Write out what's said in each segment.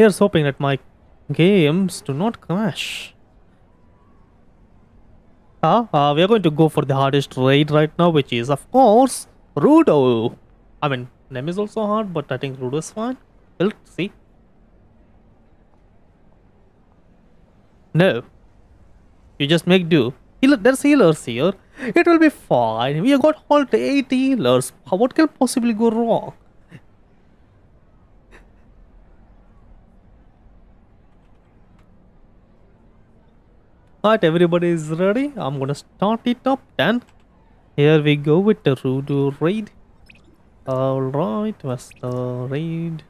Here's hoping that my games do not crash. Uh, uh, we are going to go for the hardest raid right now, which is, of course, Rudo. I mean, name is also hard, but I think Rudo is fine. We'll see. No. You just make do. Healer, there's healers here. It will be fine. We have got all the 8 healers. What can possibly go wrong? Alright, everybody is ready. I'm gonna start it up then. Here we go with the Rudo raid. Alright, the raid?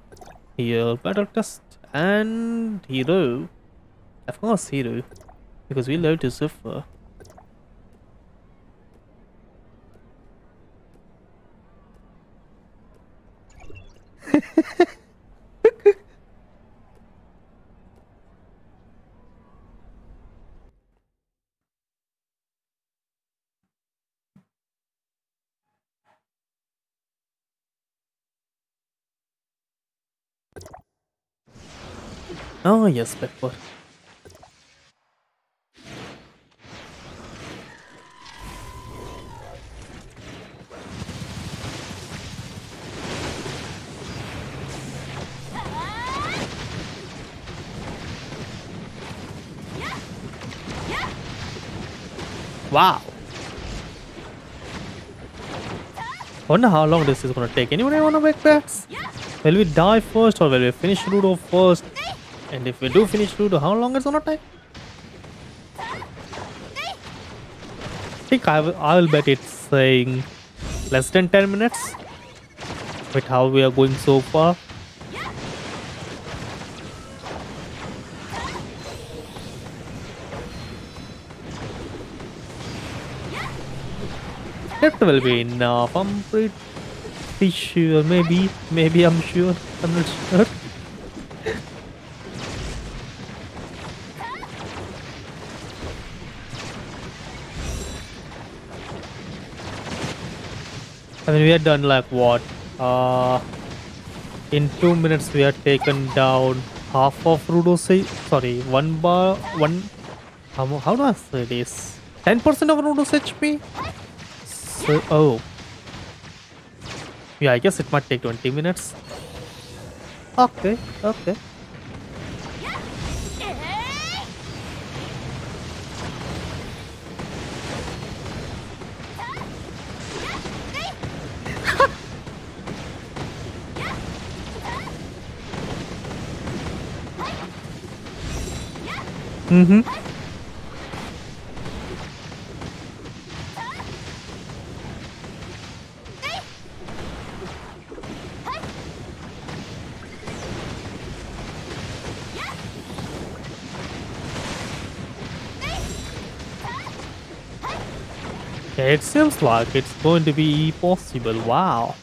Here, battle test and hero. Of course, hero. Because we love to suffer. Oh yes, Pepper. Wow. Oh, Wonder how long this is gonna take. Anyone wanna make bets? Will we die first or will we finish Rudo first? And if we do finish Rudo, how long it's gonna time? I think I will, I will bet it's saying less than 10 minutes with how we are going so far. That will be enough. I'm pretty sure. Maybe. Maybe I'm sure. I'm not sure. I mean, we had done like what? Uh, in two minutes, we had taken down half of Rudo. Say, sorry, one bar, one. How, how do I say this? 10% of Rudo's HP? So, oh. Yeah, I guess it might take 20 minutes. Okay, okay. Mm-hmm. It seems like it's going to be possible. Wow.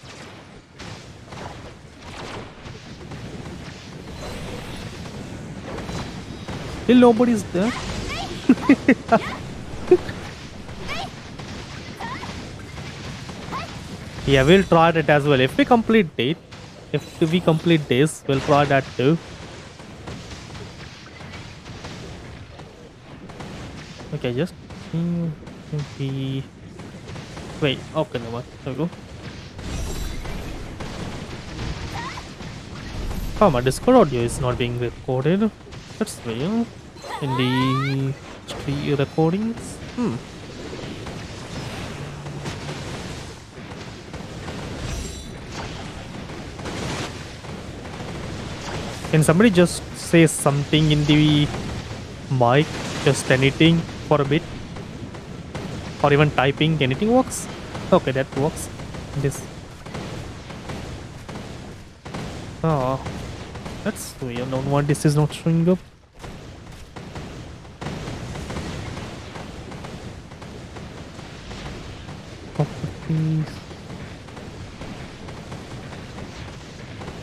Still nobody's there. yeah, we'll try that as well. If we complete it, if we complete this, we'll try that too. Okay, just maybe. Wait, okay, no, there we go. Oh, my Discord audio is not being recorded. That's weird. In the three recordings. Hmm. Can somebody just say something in the mic? Just anything for a bit? Or even typing? Anything works? Okay, that works. This. Oh. That's weird. No why this is not showing up. Properties.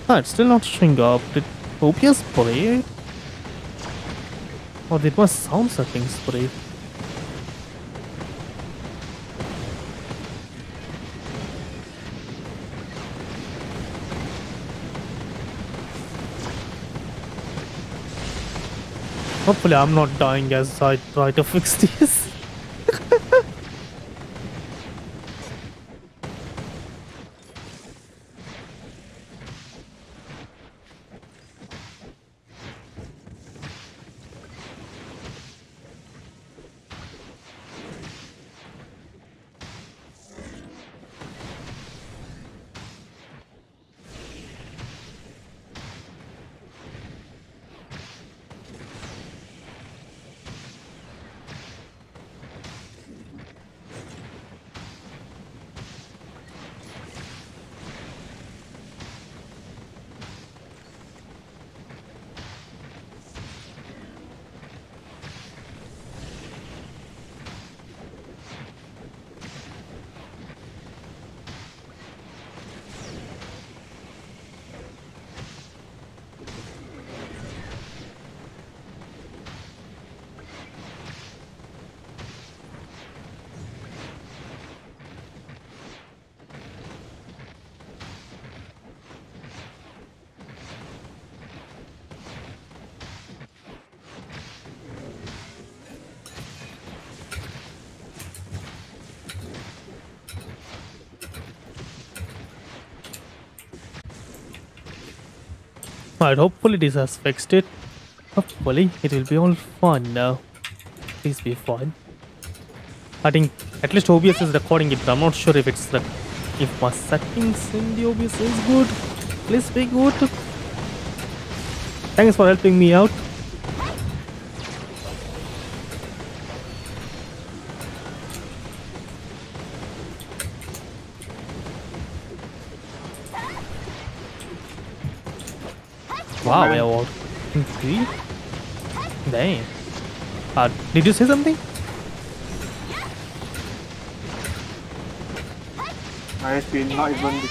Ah, it's still not showing up. Did OBS spray? Or did my sound settings spray? Hopefully I'm not dying as I try to fix this. Alright, hopefully this has fixed it. Hopefully it will be all fine now. Please be fine. I think at least OBS is recording it, but I'm not sure if it's the if my settings in the OBS is good. Please be good. Thanks for helping me out. In three. Uh, did you say something? I have been not even the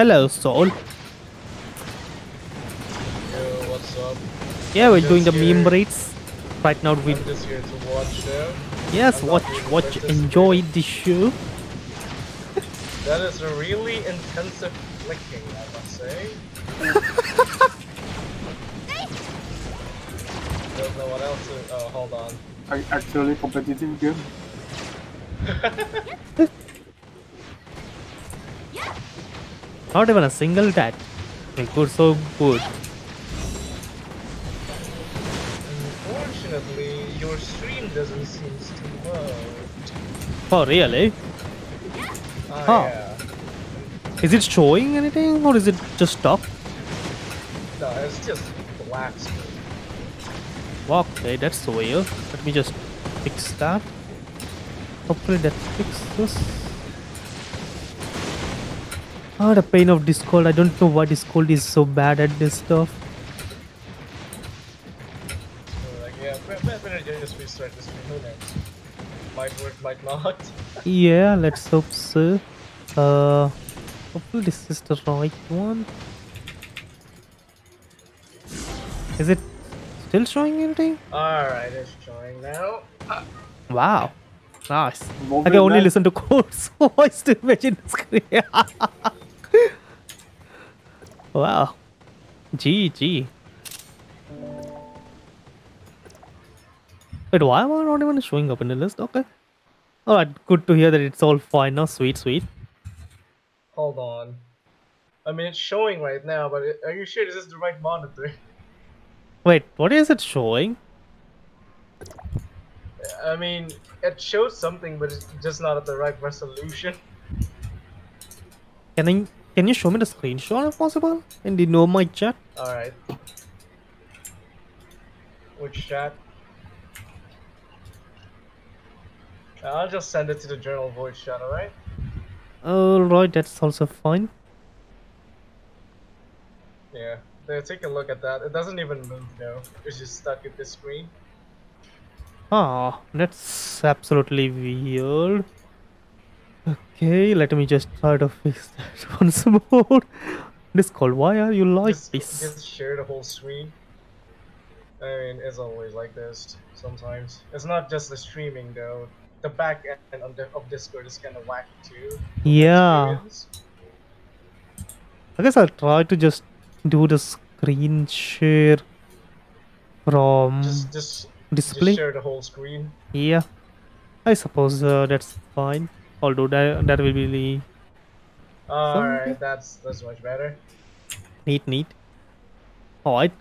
Hello, Soul. Yo, what's up? Yeah, we're doing the Just meme here. rates. Right now we just here to watch them. yes, I'm watch watch participate. enjoy the show. That is a really intensive flicking, I must say. Don't know what else to. Oh, hold on. I actually competitive game. Not even a single that. Like, we're so good. Unfortunately, your stream doesn't seem to load. Oh, really? Ah, Huh. yeah. Is it showing anything or is it just stuck? No, it's just black screen. Okay, that's weird. Let me just fix that. Hopefully that fixes. Ah, the pain of this Discord. I don't know why Discord is so bad at this stuff. So, like, yeah, be- be- better just restart the stream. Who? Might work, might not. Yeah, let's hope so. Uh, hopefully this is the right one. Is it still showing anything? Alright, it's showing now. Wow, nice. I can only back. listen to codes voice to imagine the screen. wow. GG. Wait, why am I not even showing up in the list? Okay. Alright, good to hear that it's all fine now. Sweet, sweet. Hold on. I mean, it's showing right now, but are you sure this is the right monitor? Wait, what is it showing? I mean, it shows something, but it's just not at the right resolution. Can I can you show me the screenshot if possible? In the no mic chat? Alright. Which chat? I'll just send it to the journal voice chat, alright? Alright, that's also fine. Yeah. There, take a look at that. It doesn't even move though. It's just stuck at the screen. Ah, that's absolutely weird. Okay, let me just try to fix that once more. Discord, why are you like just, this? just share the whole screen. I mean, it's always like this sometimes. It's not just the streaming though. The back end of, the, of Discord is kind of wacky too. Yeah, Experience. I guess I'll try to just do the screen share from Just, just, display. just share the whole screen. Yeah, I suppose uh, that's fine. Although that that will be really Alright, that's that's much better. neat, neat. Alright.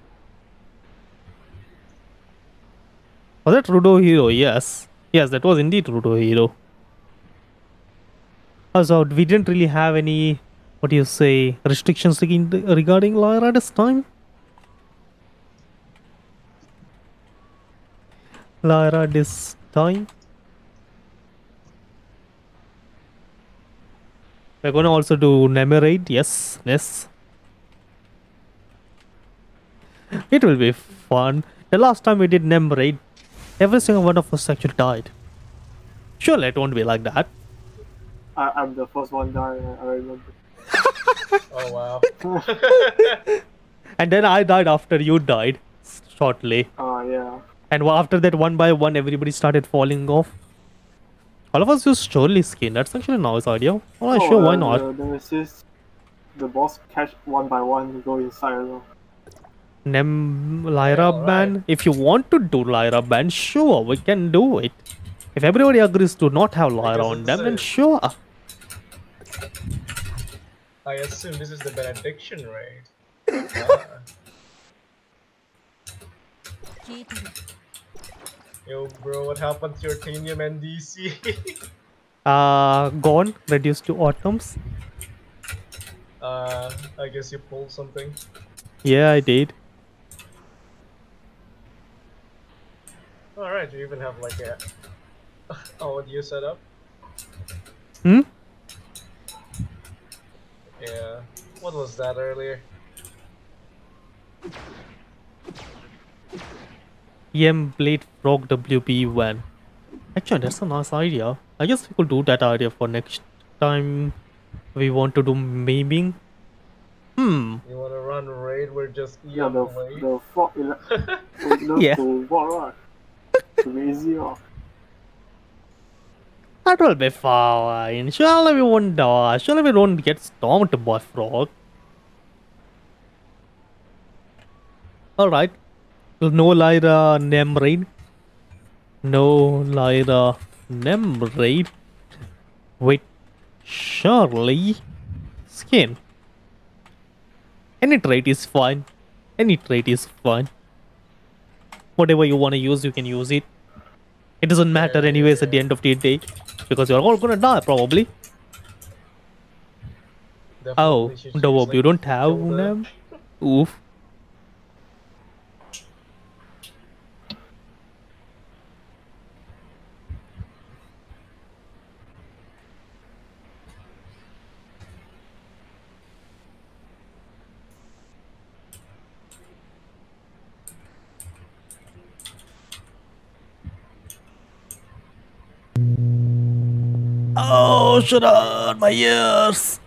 Was that Rudo Hero? Yes. Yes, that was indeed Rudo Hero. Uh, so we didn't really have any, what do you say, restrictions regarding regarding Lyra this time? Lyra this time? We're gonna also do Nem raid, yes, yes. It will be fun. The last time we did Nem raid, every single one of us actually died. Surely it won't be like that. I, I'm the first one dying. I I remember. Oh wow. And then I died after you died, shortly. Ah, yeah. And after that, one by one, everybody started falling off. All of us use Surely skin. That's actually a nice idea. Oh, sure, why uh, not? The, the assist, the boss catch one by one go inside as well. Nem Lyra alright. ban. If you want to do Lyra ban, sure, we can do it. If everybody agrees to not have Lyra Because on them, then sure. I assume this is the benediction raid. Ah. Yo, bro, what happened to your Tanium NDC? uh, gone, reduced to atoms. Uh, I guess you pulled something. Yeah, I did. Alright, you even have like a audio setup? Hmm? Yeah. What was that earlier? EM Blade Frog WP van. Actually, that's a nice idea. I guess we could do that idea for next time we want to do maiming. Hmm. You wanna run raid where just Yeah, the play? the frog ele- would Yeah. to walk right. To be easy off. That will be fine. Surely we won't die. Surely we don't get stomped by frog. Alright. No Lyra Nem raid. No Lyra Nem raid. Wait. Surely. Skin. Any trait is fine. Any trait is fine. Whatever you want to use, you can use it. It doesn't matter anyways at the end of the day. Because you're all gonna die probably. Oh, Definitely should the you don't have them? Oof. Oh, shut up, my ears!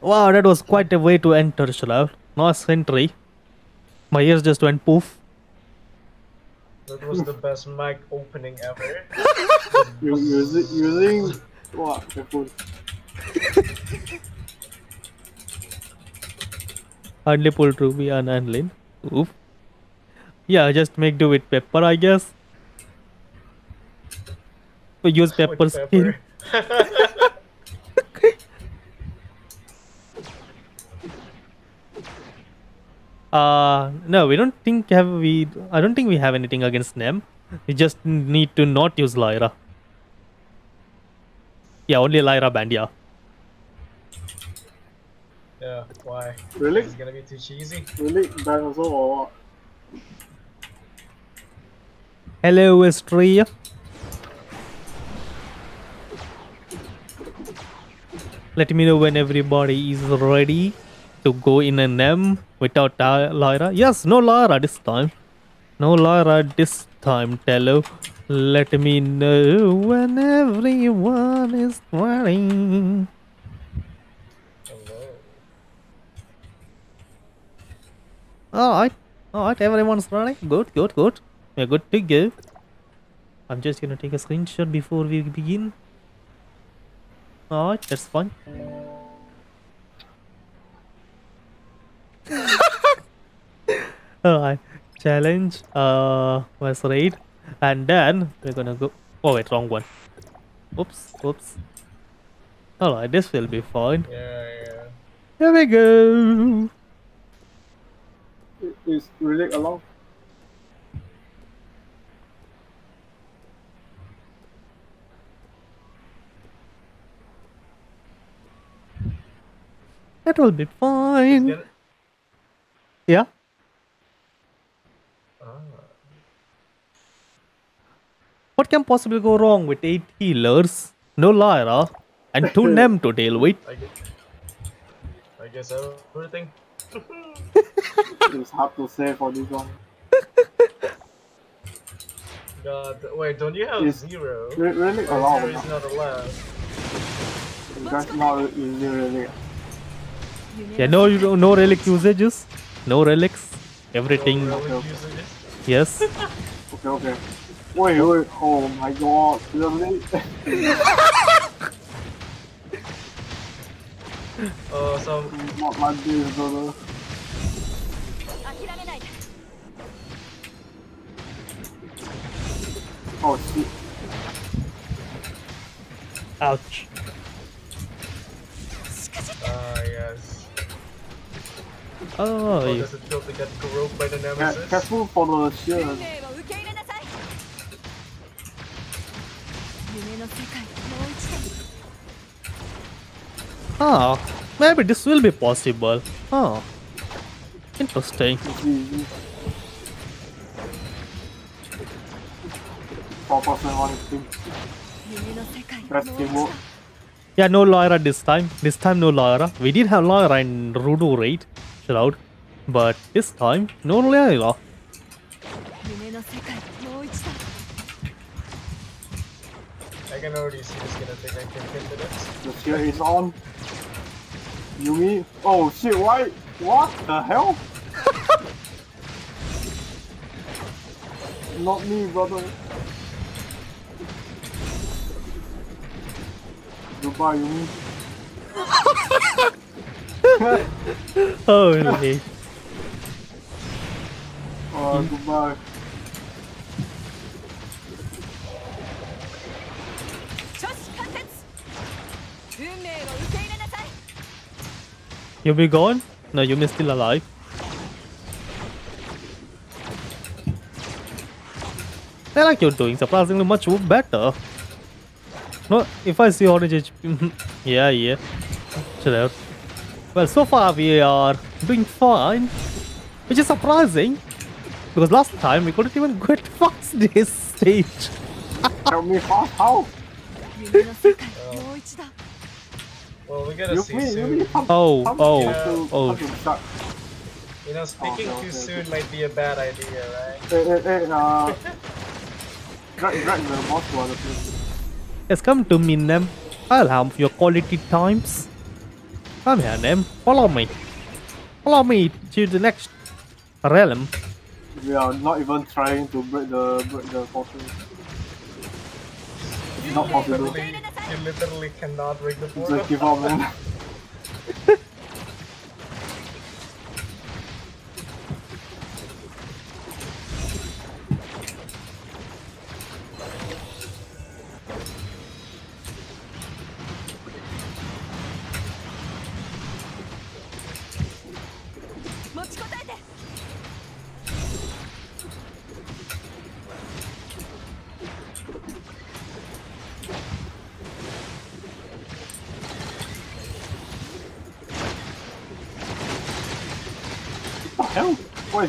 Wow, that was quite a way to enter, Shalal. Nice entry. My ears just went poof. That was the best mic opening ever. You using using what? Careful. Hardly pulled Ruby and Anlin. Oof. Yeah, just make do with pepper, I guess. We use With pepper skin. pepper. Uh no, we don't think have we. I don't think we have anything against them. We just need to not use Lyra. Yeah, only Lyra band. Yeah. yeah, why? Really? It's gonna be too cheesy. Really? Dinosaur or what? Hello, Astria. Let me know when everybody is ready to go in an M without Lyra. Yes, no Lyra this time. No Lyra this time, Tello. Let me know when everyone is ready. Alright, alright, everyone's ready. Good, good, good. We're good to go. I'm just gonna take a screenshot before we begin. Alright, that's fine. Alright, challenge, uh, was raid, and then we're gonna go. Oh, wait, wrong one. Oops, oops. Alright, this will be fine. Yeah, yeah. Here we go. Is really allowed? That will be fine. gonna- Yeah. Ah. What can possibly go wrong with 8 healers, no Lyra, and 2 Nem to deal with? I guess, I guess everything. It's hard to say for this one. God, wait, don't you have Is- zero? Really Or allowed? zero is not allowed. That's not easy, really. Yeah, no, you don't, no relic usages, no relics, everything. No relic yes. okay, okay. Wait, wait, oh my god, 2008? Oh, uh, so... Not my. Oh, shit. Ouch. Ah, uh, yes. Oh, oh does it feel to get corroded by the nemesis? Yeah, careful for the shield. Oh, maybe this will be possible. Oh, interesting. Yeah, no Lyra this time. This time no Lyra. We did have Lyra in Rudo, right? Shroud, but this time, no Layla. I can already see this gonna think I can hit the next. The shield is on. Yumi? Oh shit, why? What the hell? Not me, brother. Goodbye, Yumi. Holy. Oh, oh hmm. goodbye. You'll be gone? No, you're still alive. I like you're doing surprisingly much better. No, if I see orange yeah, yeah. Chill out. Well, so far we are doing fine, which is surprising, because last time we couldn't even get past this stage. Tell me how? how? well, we going oh, oh, oh. to see soon. Oh, oh, yeah. oh. You know, speaking oh, no, too no, soon no. might be a bad idea, right? Hey, hey, hey! uh... drag, drag the boss one. Yes, come to me, Nem. I'll have your quality times. Come here, Nem. Follow me. Follow me to the next realm. We are not even trying to break the break the portal. It's not possible. You literally cannot break the portal. Just give up, man. "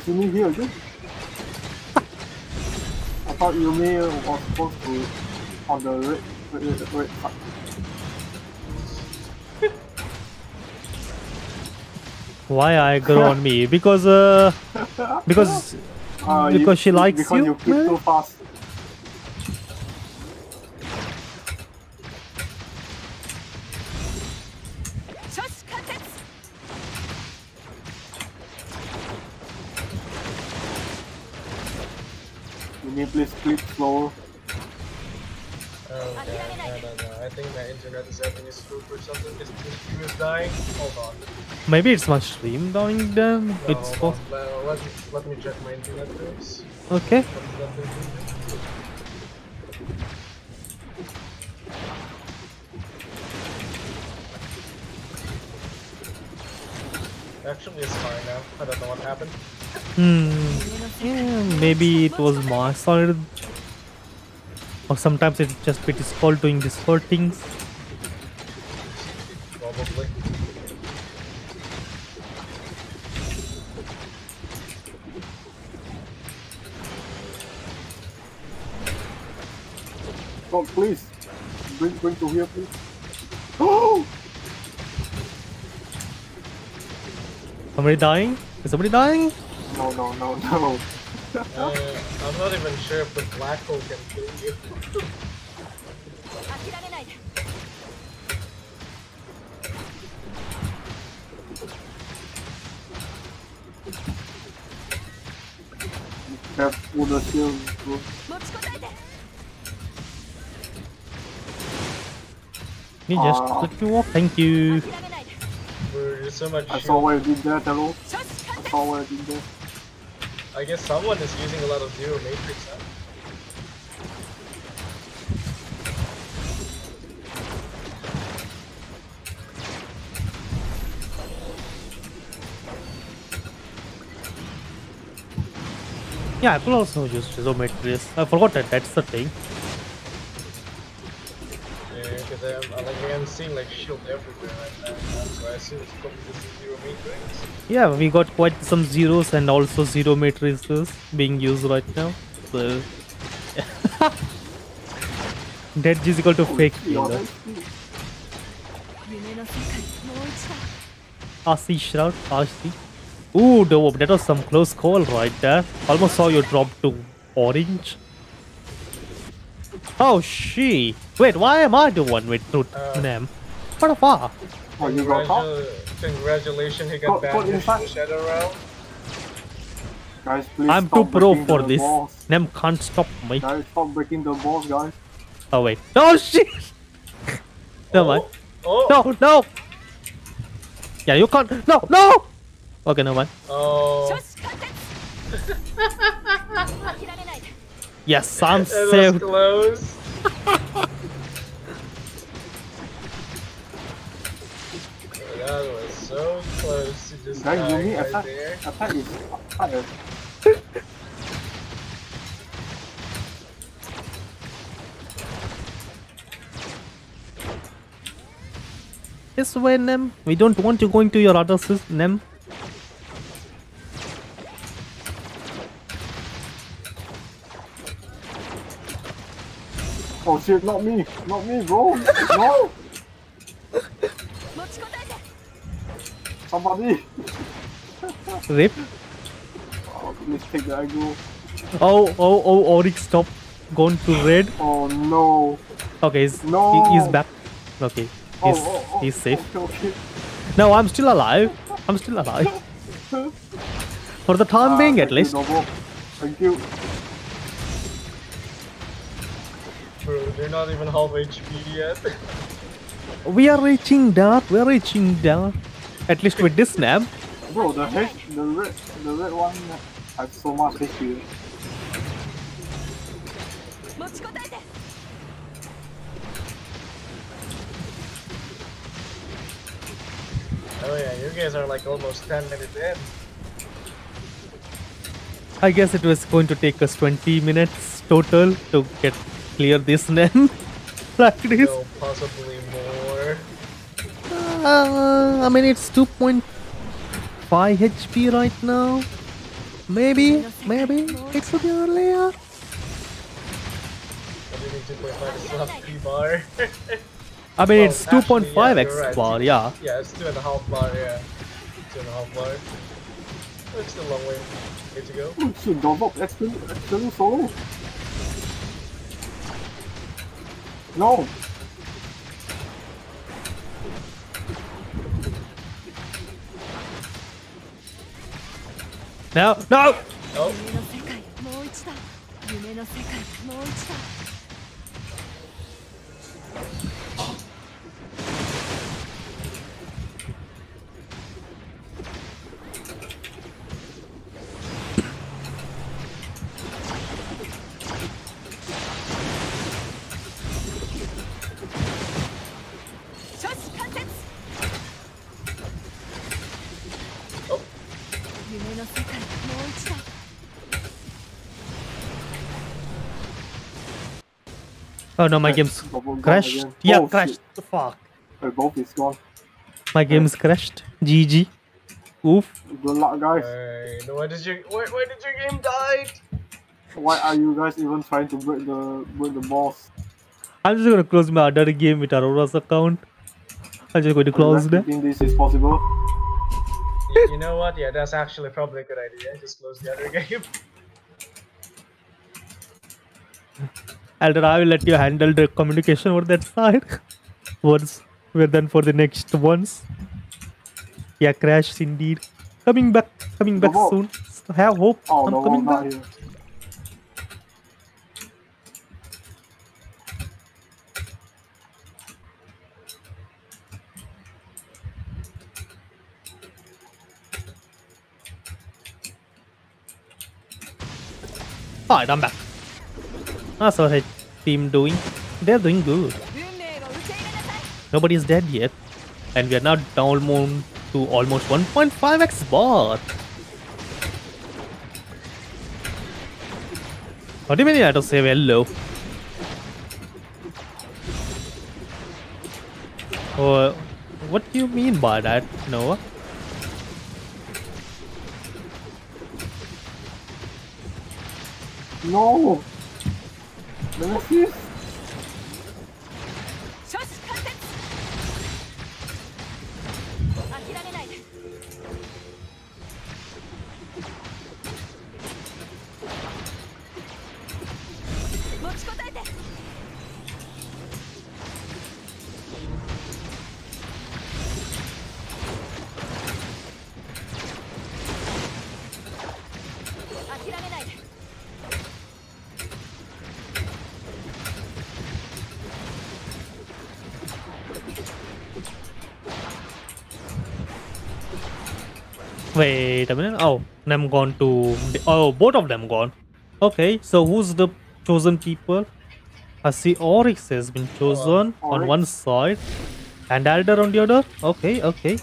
Why is Yumi here again? I thought Yumi was supposed to on the red red red, red part. Why I grow on me? Because uh, because Uh, Because she likes because you, you click too fast. " please click slower. Oh, God, no, no, no. I think my internet is having a scoop or something. This this stream is dying. Hold on. maybe it's my stream dying then. No, It's hold on. Let, let me let me check my internet first. okay. What is that thing? Actually, it's fine now. I don't know what happened. Hmm. Yeah, maybe it was my side. Or sometimes it just it is called doing these four things. Probably. Oh, please. Bring, bring to here, please. Oh! Somebody dying? Is somebody dying? no, no, no, no. uh, I'm not even sure if the black hole can kill you. Careful the shield, bro. You just ah. uh, click you off, thank you. So I saw where you did that, hello. I saw where you did that. I guess someone is using a lot of zero matrix huh? Yeah, could also use Isometries. I forgot that that's the thing them. I like seeing like shield everywhere right now. Yeah, we got quite some zeros and also zero matrices being used right now. So Dead is equal to fake healer. RC Shroud, RC. Ooh, dope, that was some close call right there. Almost saw you drop to orange. Oh, she. Wait, why am I the one with truth Uh, name? What the fuck? Oh, you got caught? Congratulations, he Put- got put banished inside. from the Shadow Realm. Guys, please I'm too pro for the this. Balls. Nem can't stop me. Guys, stop breaking the balls, guys. Oh, wait. Oh, shit! Never mind. Oh, No, no! Yeah, you can't. No, no! Okay, never mind. oh. Yes, I'm That was saved. close. that was so close to just Guys, dying Yumi right attack, there. attack is fire. This way, Nem. We don't want you going to your other sis, Nem. Oh shit, not me! Not me, bro! no! Somebody! Rip? Oh, please take the aggro. Oh, oh, oh, Oryx stop gone to red. Oh no. Okay, he's, no. He, he's back. Okay, oh, he's, oh, oh, he's safe. Okay, okay. No, I'm still alive. I'm still alive. For the time ah, being, at least. You, Thank you. They're not even half HP yet. we are reaching dark, we're reaching dark. At least with this snap. Bro, the head, the red, the red one has so much HP. Oh yeah, you guys are like almost 10 minutes in. I guess it was going to take us 20 minutes total to get clear this Nem practice. No, possibly more. Uh, I mean, it's 2.5 HP right now. Maybe, maybe it could be earlier. I think 2.5 is not 3 bar. I mean, Well, it's actually, 2.5 yeah, x you're right. bar, yeah. yeah, it's 2.5 bar, yeah. 2.5 bar. It's still a long way, way to go. Oh shit, Noble, actually, actually solo. No. No, no! Oh no, my game's crashed. again. Yeah, oh, crashed. Shit. Fuck. Both is gone. My game's crashed. GG. Oof. Good luck, guys. Alright, why did you why, why did your game die? Why are you guys even trying to break the break the boss? I'm just gonna close my other game with Aurora's account. I'm just going to close I them. think this is possible. you, you know what? Yeah, that's actually probably a good idea. Just close the other game. Elder, I will let you handle the communication over that side. Once we're done for the next ones. Yeah, crashes indeed. Coming back, coming back Noble. soon. So have hope. Oh, I'm no, coming back. here. Alright, I'm back. How's our team doing. They're doing good. Nobody is dead yet. And we are now down to almost 1.5x bot. What do you mean I don't say hello? Oh, what do you mean by that, Noah? No! Nemesis? Wait a minute. Oh, them gone to... Oh, both of them gone. Okay, so who's the chosen people? I see Oryx has been chosen uh, on one side and Elder on the other. Okay, okay.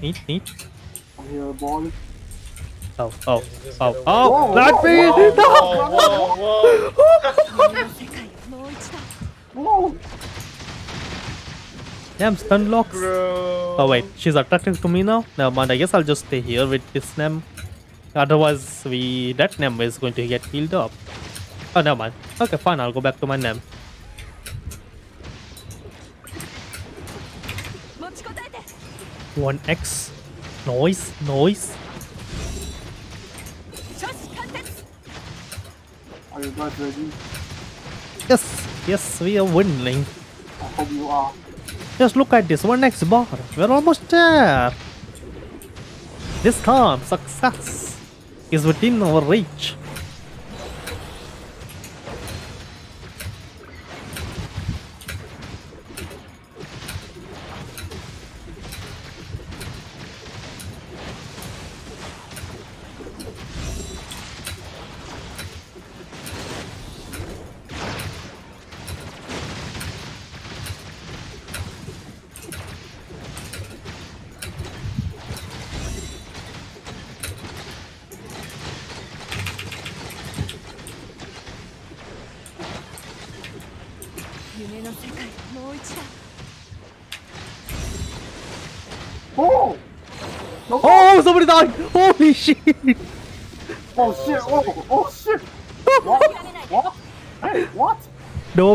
Neat, neat. Here. Oh, oh, oh, oh, whoa, that whoa, whoa, whoa, whoa. whoa. Damn, stun locks. Bro. Oh wait, she's attracting to me now? Never mind, I guess I'll just stay here with this Nem. Otherwise, we that Nem is going to get healed up. Oh, never mind. Okay, fine, I'll go back to my Nem. One X. Noise, noise. Are you guys ready? Yes, yes, we are winning. I hope you are. Just look at this, one next bar. We're almost there. This time, success is within our reach. "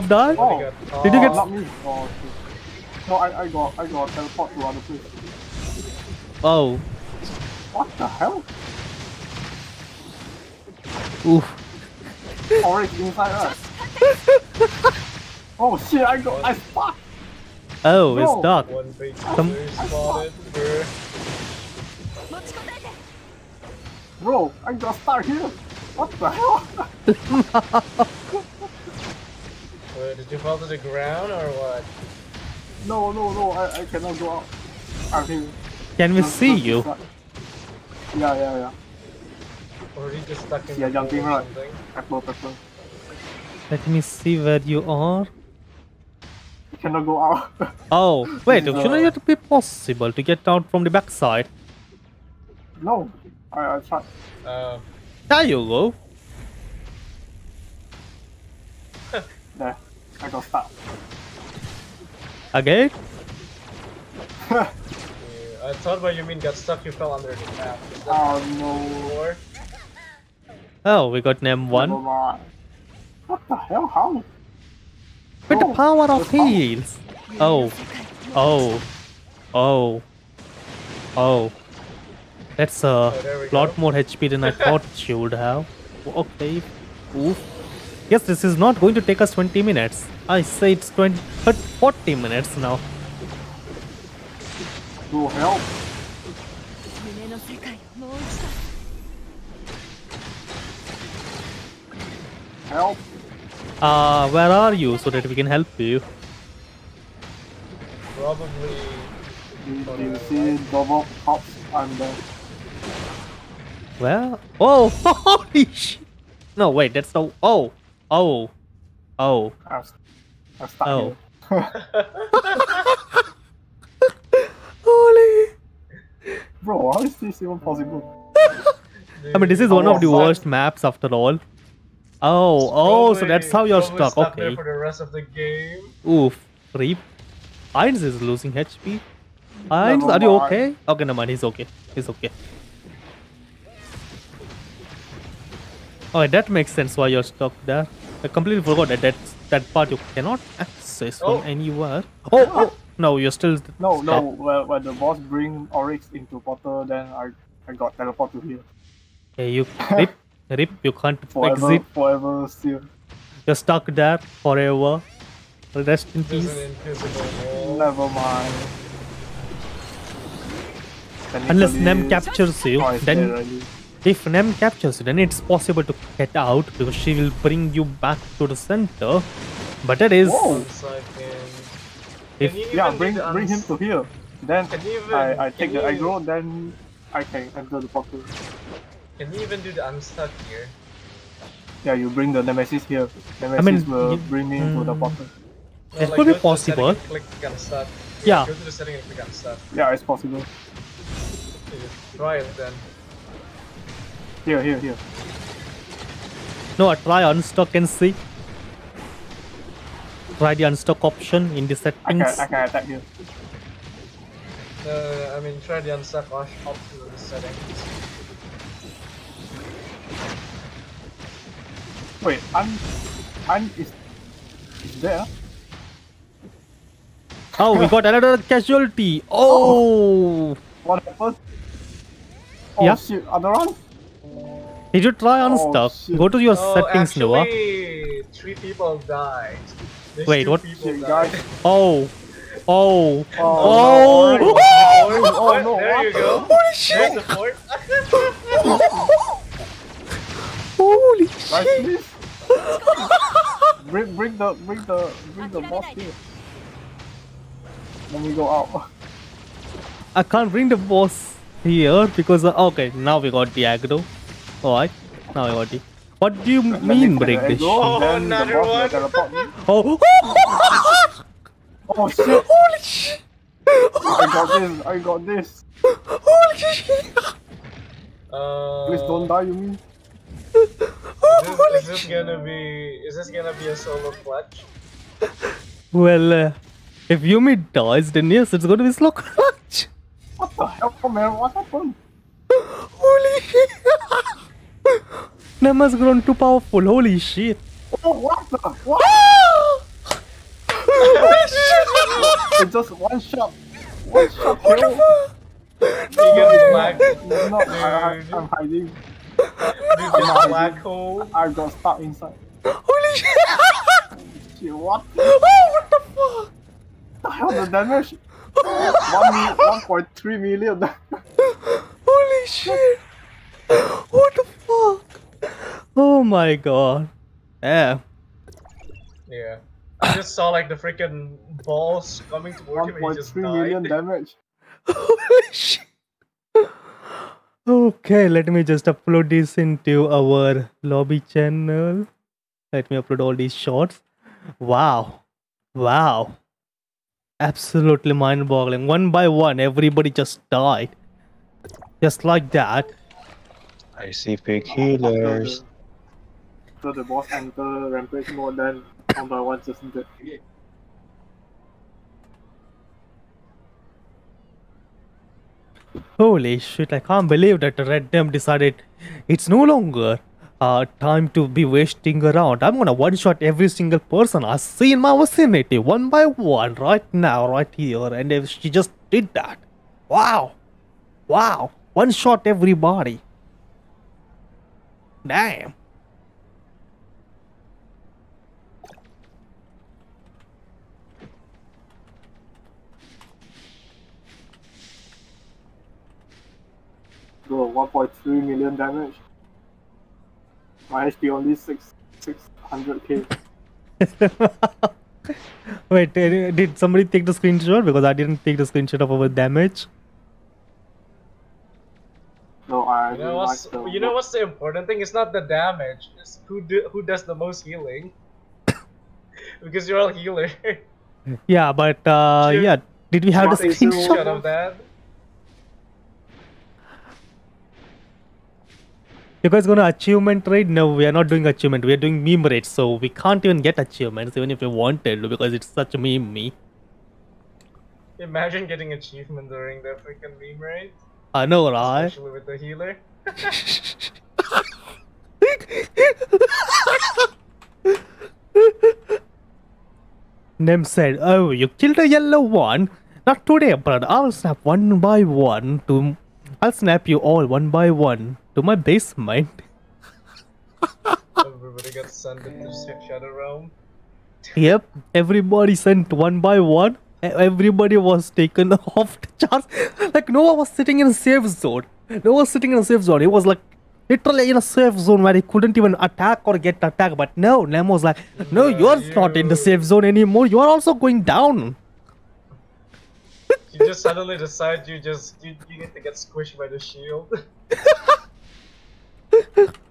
of that? Oh, Did oh, you get? Uh, me. Oh, shit. no, I, I got I got teleport to other place. Oh. What the hell? Oof. Already inside us. oh shit! I got I fucked. Oh, no. it's dark. One big Some... spotted, bro. bro, I got stuck here. What the hell? Wait, did you fall to the ground or what? no, no, no! I, I cannot go out. I'm here. Can we Just- see you? stuck. Yeah, yeah, yeah. Or are you just stuck in Yeah, the jumping pool right. something? Pepper, pepper. Let me see where you are. You cannot go out. Oh, wait, No. shouldn't it be possible to get out from the backside? no, I, I tried. Uh, There you go. There, I got stuck. Again? yeah, I thought what you mean got stuck, you fell under the map. Oh no. more? Oh, we got name Never one. mind. What the hell? How? With the Oh, power of there's heals. Oh, oh, oh, oh. That's a Oh, lot go. more HP than I thought she would have. Okay. Oof. Yes, this is not going to take us 20 minutes. I say it's 20, but 40 minutes now. To help. Help. Uh, where are you so that we can help you? Probably. Do you see double pops under? Well, oh, holy shit! No, wait, that's the. Oh! Oh, oh. I'm, I'm stuck Oh. Holy. Bro, how is this even possible? I mean, this is one of the Oh, fuck. worst maps after all. Oh, oh, so that's how you're probably stuck. Okay. for the rest of the game. Oof. Reap. Heinz is losing HP. Heinz, are you okay? Okay, no man, He's okay. He's okay. Oh, that makes sense why you're stuck there. I completely forgot that that, that part you cannot access Oh. from anywhere. Oh, oh, oh, no, you're still No, no, when, when the boss bring Oryx into portal, then I, I got teleport to here. Hey, you Rip, Rip, you can't Forever, exit. forever still. You're stuck there forever. Rest in There's peace. an invisible wall. Never mind. Unless Nem Technically- captures you, Oh, then there already. If Nem captures you, then it's possible to get out because she will bring you back to the center. But it is. Whoa. If Can you Yeah, bring bring him to here. Then Can you even, I, I take can the you, aggro, then I can enter the pocket. Can you even do the unstuck here? Yeah, you bring the Nemesis here. Nemesis mean, will you- bring me into the hmm. pocket. portal. No, It like, could be go setting possible. Click unstuck. Yeah. Go to the setting and click unstuck. Yeah, it's possible. Try it then. Here, here, here. no, I try unstuck and see. Try the unstuck option in the I can settings. I can attack here. No, no, no, I mean try the unstuck op- option in the settings. Wait, Un Un is is there? Oh, we got another casualty. Oh, What happened? Oh Yeah. shit, Adoran? Did you try Oh, unstuck? shit. Go to your Oh, settings, Noah. three people died. There's Wait, what? People died. guys. Oh. Oh. Oh, Oh. no. Oh, Oh, no, there you go. Holy shit. There's the fourth. Holy shit. bring, bring the, bring the, bring the boss here. Then we go out. I can't bring the boss here because uh, okay now we got the aggro. Alright, now we got the. What do you mean break this? Oh, another one. teleport me. Oh, Oh shit! holy shit! I got this. I got this. Holy shit! Uh, Please don't die, you mean? Is this, is this gonna be? Is this gonna be a solo clutch? Well, uh, if Yumi dies, then yes, it's going to be slow clutch. What the hell, man? What happened? Holy shit! Nema's grown too powerful. Holy shit! Oh, what the? What? Ah! Holy shit! It's just one shot. One shot. What the kill. fuck? You get black. No, no, I. I, I'm hiding. You get black hole. I got stuck inside. Holy shit! Shit, what Oh, what the fuck? the hell? The damage? One 1.3 million. Holy shit! What the fuck? Oh my god. Yeah. Yeah. I just saw like the freaking balls coming toward him and he just 1.3 million died. damage. Holy shit. Okay, let me just upload this into our lobby channel. Let me upload all these shots. Wow. Wow. Absolutely mind boggling. One by one, everybody just died. Just like that. I see fake healers. So the boss enter rampage mode, then one by one just dead. Holy shit, I can't believe that Red Dem decided it's no longer uh, time to be wasting around. I'm gonna one shot every single person I see in my vicinity one by one right now, right here. And if she just did that. Wow. Wow. One shot everybody. Damn. Bro, 1.3 million damage. My HP only 6 600k. Wait, did somebody take the screenshot? Because I didn't take the screenshot of our damage. No, I You know what's like the you know what's the important thing? It's not the damage. It's who do, who does the most healing. because you're all healer. Yeah, but uh, Sure. yeah, did we have the What is screenshot? of that. You guys gonna achievement raid? No, we are not doing achievement. We are doing meme raid, so we can't even get achievements even if we wanted because it's such a meme me. Imagine getting achievement during the freaking meme raid, I know, right? especially with the healer. Nem said, "Oh, you killed a yellow one. Not today, but I'll snap one by one to. I'll snap you all one by one to my basement." Everybody gets sent into Sh- Shadow Realm. Yep, everybody sent one by one. Everybody was taken off the charts. Like Noah was sitting in a safe zone. Noah was sitting in a safe zone. He was like literally in a safe zone where he couldn't even attack or get attacked. But no, Nemo was like, no, you're not in the safe zone anymore. You are also going down. You just suddenly decide you just you, you need to get squished by the shield.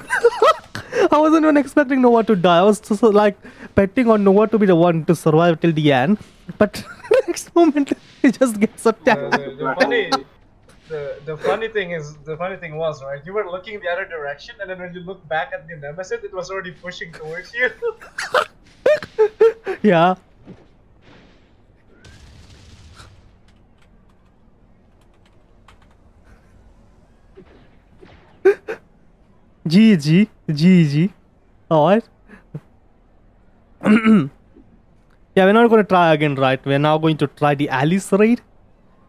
I wasn't even expecting Noah to die. I was just uh, like betting on Noah to be the one to survive till the end. But next moment, he just gets the, attacked. the, the funny the, the funny thing is the funny thing was right you were looking the other direction and then when you look back at the nemesis it was already pushing towards you yeah. GG, GG. Alright. yeah, we're not going to try again, right? We're now going to try the Alyss raid.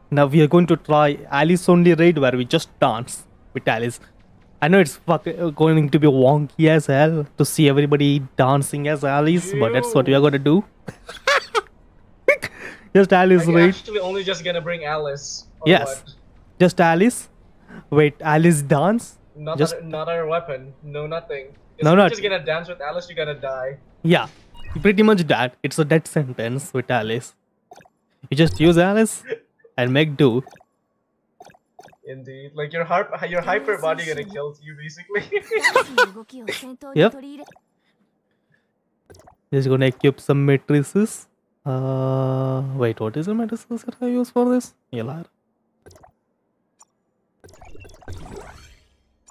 Now we are going to try Alyss only raid where we just dance with Alyss. I know it's uh, going to be wonky as hell to see everybody dancing as Alyss, but that's what we are gonna do. just Alyss, right? actually only just gonna bring Alyss. Yes. what? Just Alyss. Wait, Alyss dance? Not just, not our weapon. No nothing. If no, not. Just gonna dance with Alyss. You're gonna die. Yeah, pretty much that. It's a death sentence with Alyss. You just use Alyss and make do. Indeed, like your harp, your hyper body gonna kill you basically. yep. Just gonna equip some matrices. Uh, wait, what is the matrices that I use for this? LR.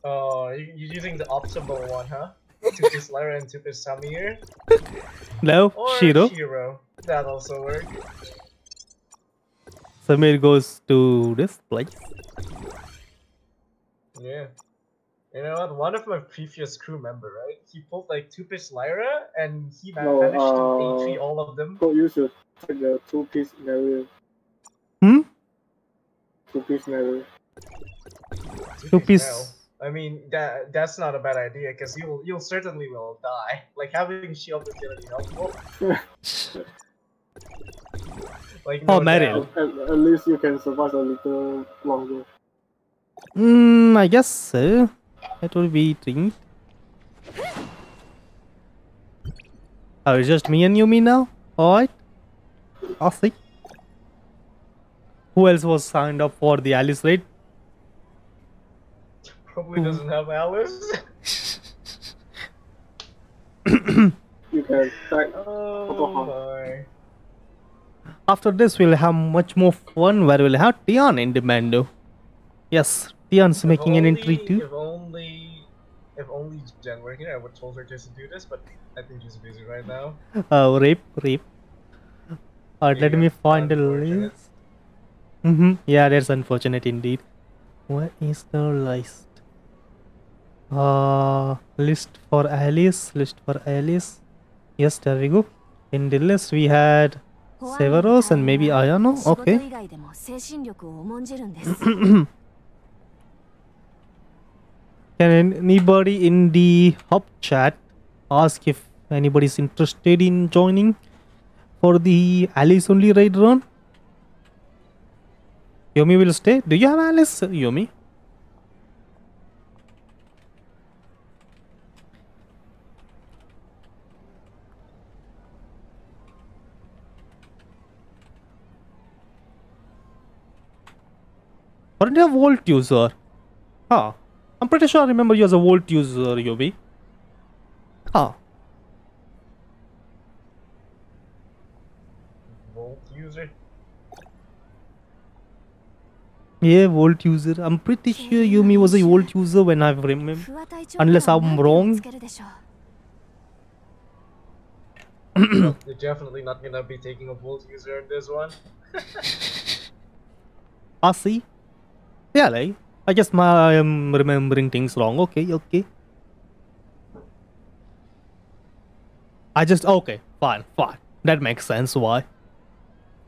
Oh, you- you're using the optimal one, huh? Two-piece Lyra and two-piece Samir. No, Or Shiro. Shiro. That also work. Samir goes to this place. Yeah. You know what? One of my previous crew member, right? He pulled like two-piece Lyra and he ma- No, managed to uh, A3 all of them. So you should take the two piece Mary. Hmm? Two piece Mary. Two piece. Now. I mean that that's not a bad idea because you'll you'll certainly will die. Like having shield is gonna be helpful. like Oh, no Meryl. At, at least you can survive a little longer. Hmm, I guess so. That will be thing. Oh, it's just me and Yumi now? Alright. I'll see. Who else was signed up for the Alyss raid? Probably doesn't have Alyss. You can tag oh my. After this, we'll have much more fun where we'll have Tian in Demando. Yes, Tian's If making an entry too. If only, if only Jen were here, I would told her just to do this, but I think she's busy right now. Oh, rape, rape. Alright, let me find the unfortunate. list. Mm-hmm. Yeah, that's unfortunate indeed. Where is the list? uh, list for Alyss, list for Alyss. Yes, there we go. In the list we had Severos and maybe Ayano. Okay. Can anybody in the hub chat ask if anybody's interested in joining for the Alyss only raid run? Yomi will stay. Do you have Alyss, Yomi? Aren't you a Volt user? Huh. I'm pretty sure I remember you as a Volt user, Yumi. Huh. Volt user? Yeah, Volt user. I'm pretty sure Yumi was a Volt user when I remember. Unless I'm wrong. You're definitely not gonna be taking a Volt user in this one. I see. Yeah, like, I guess my, I am remembering things wrong. Okay, okay. I just, okay, fine, fine. That makes sense why.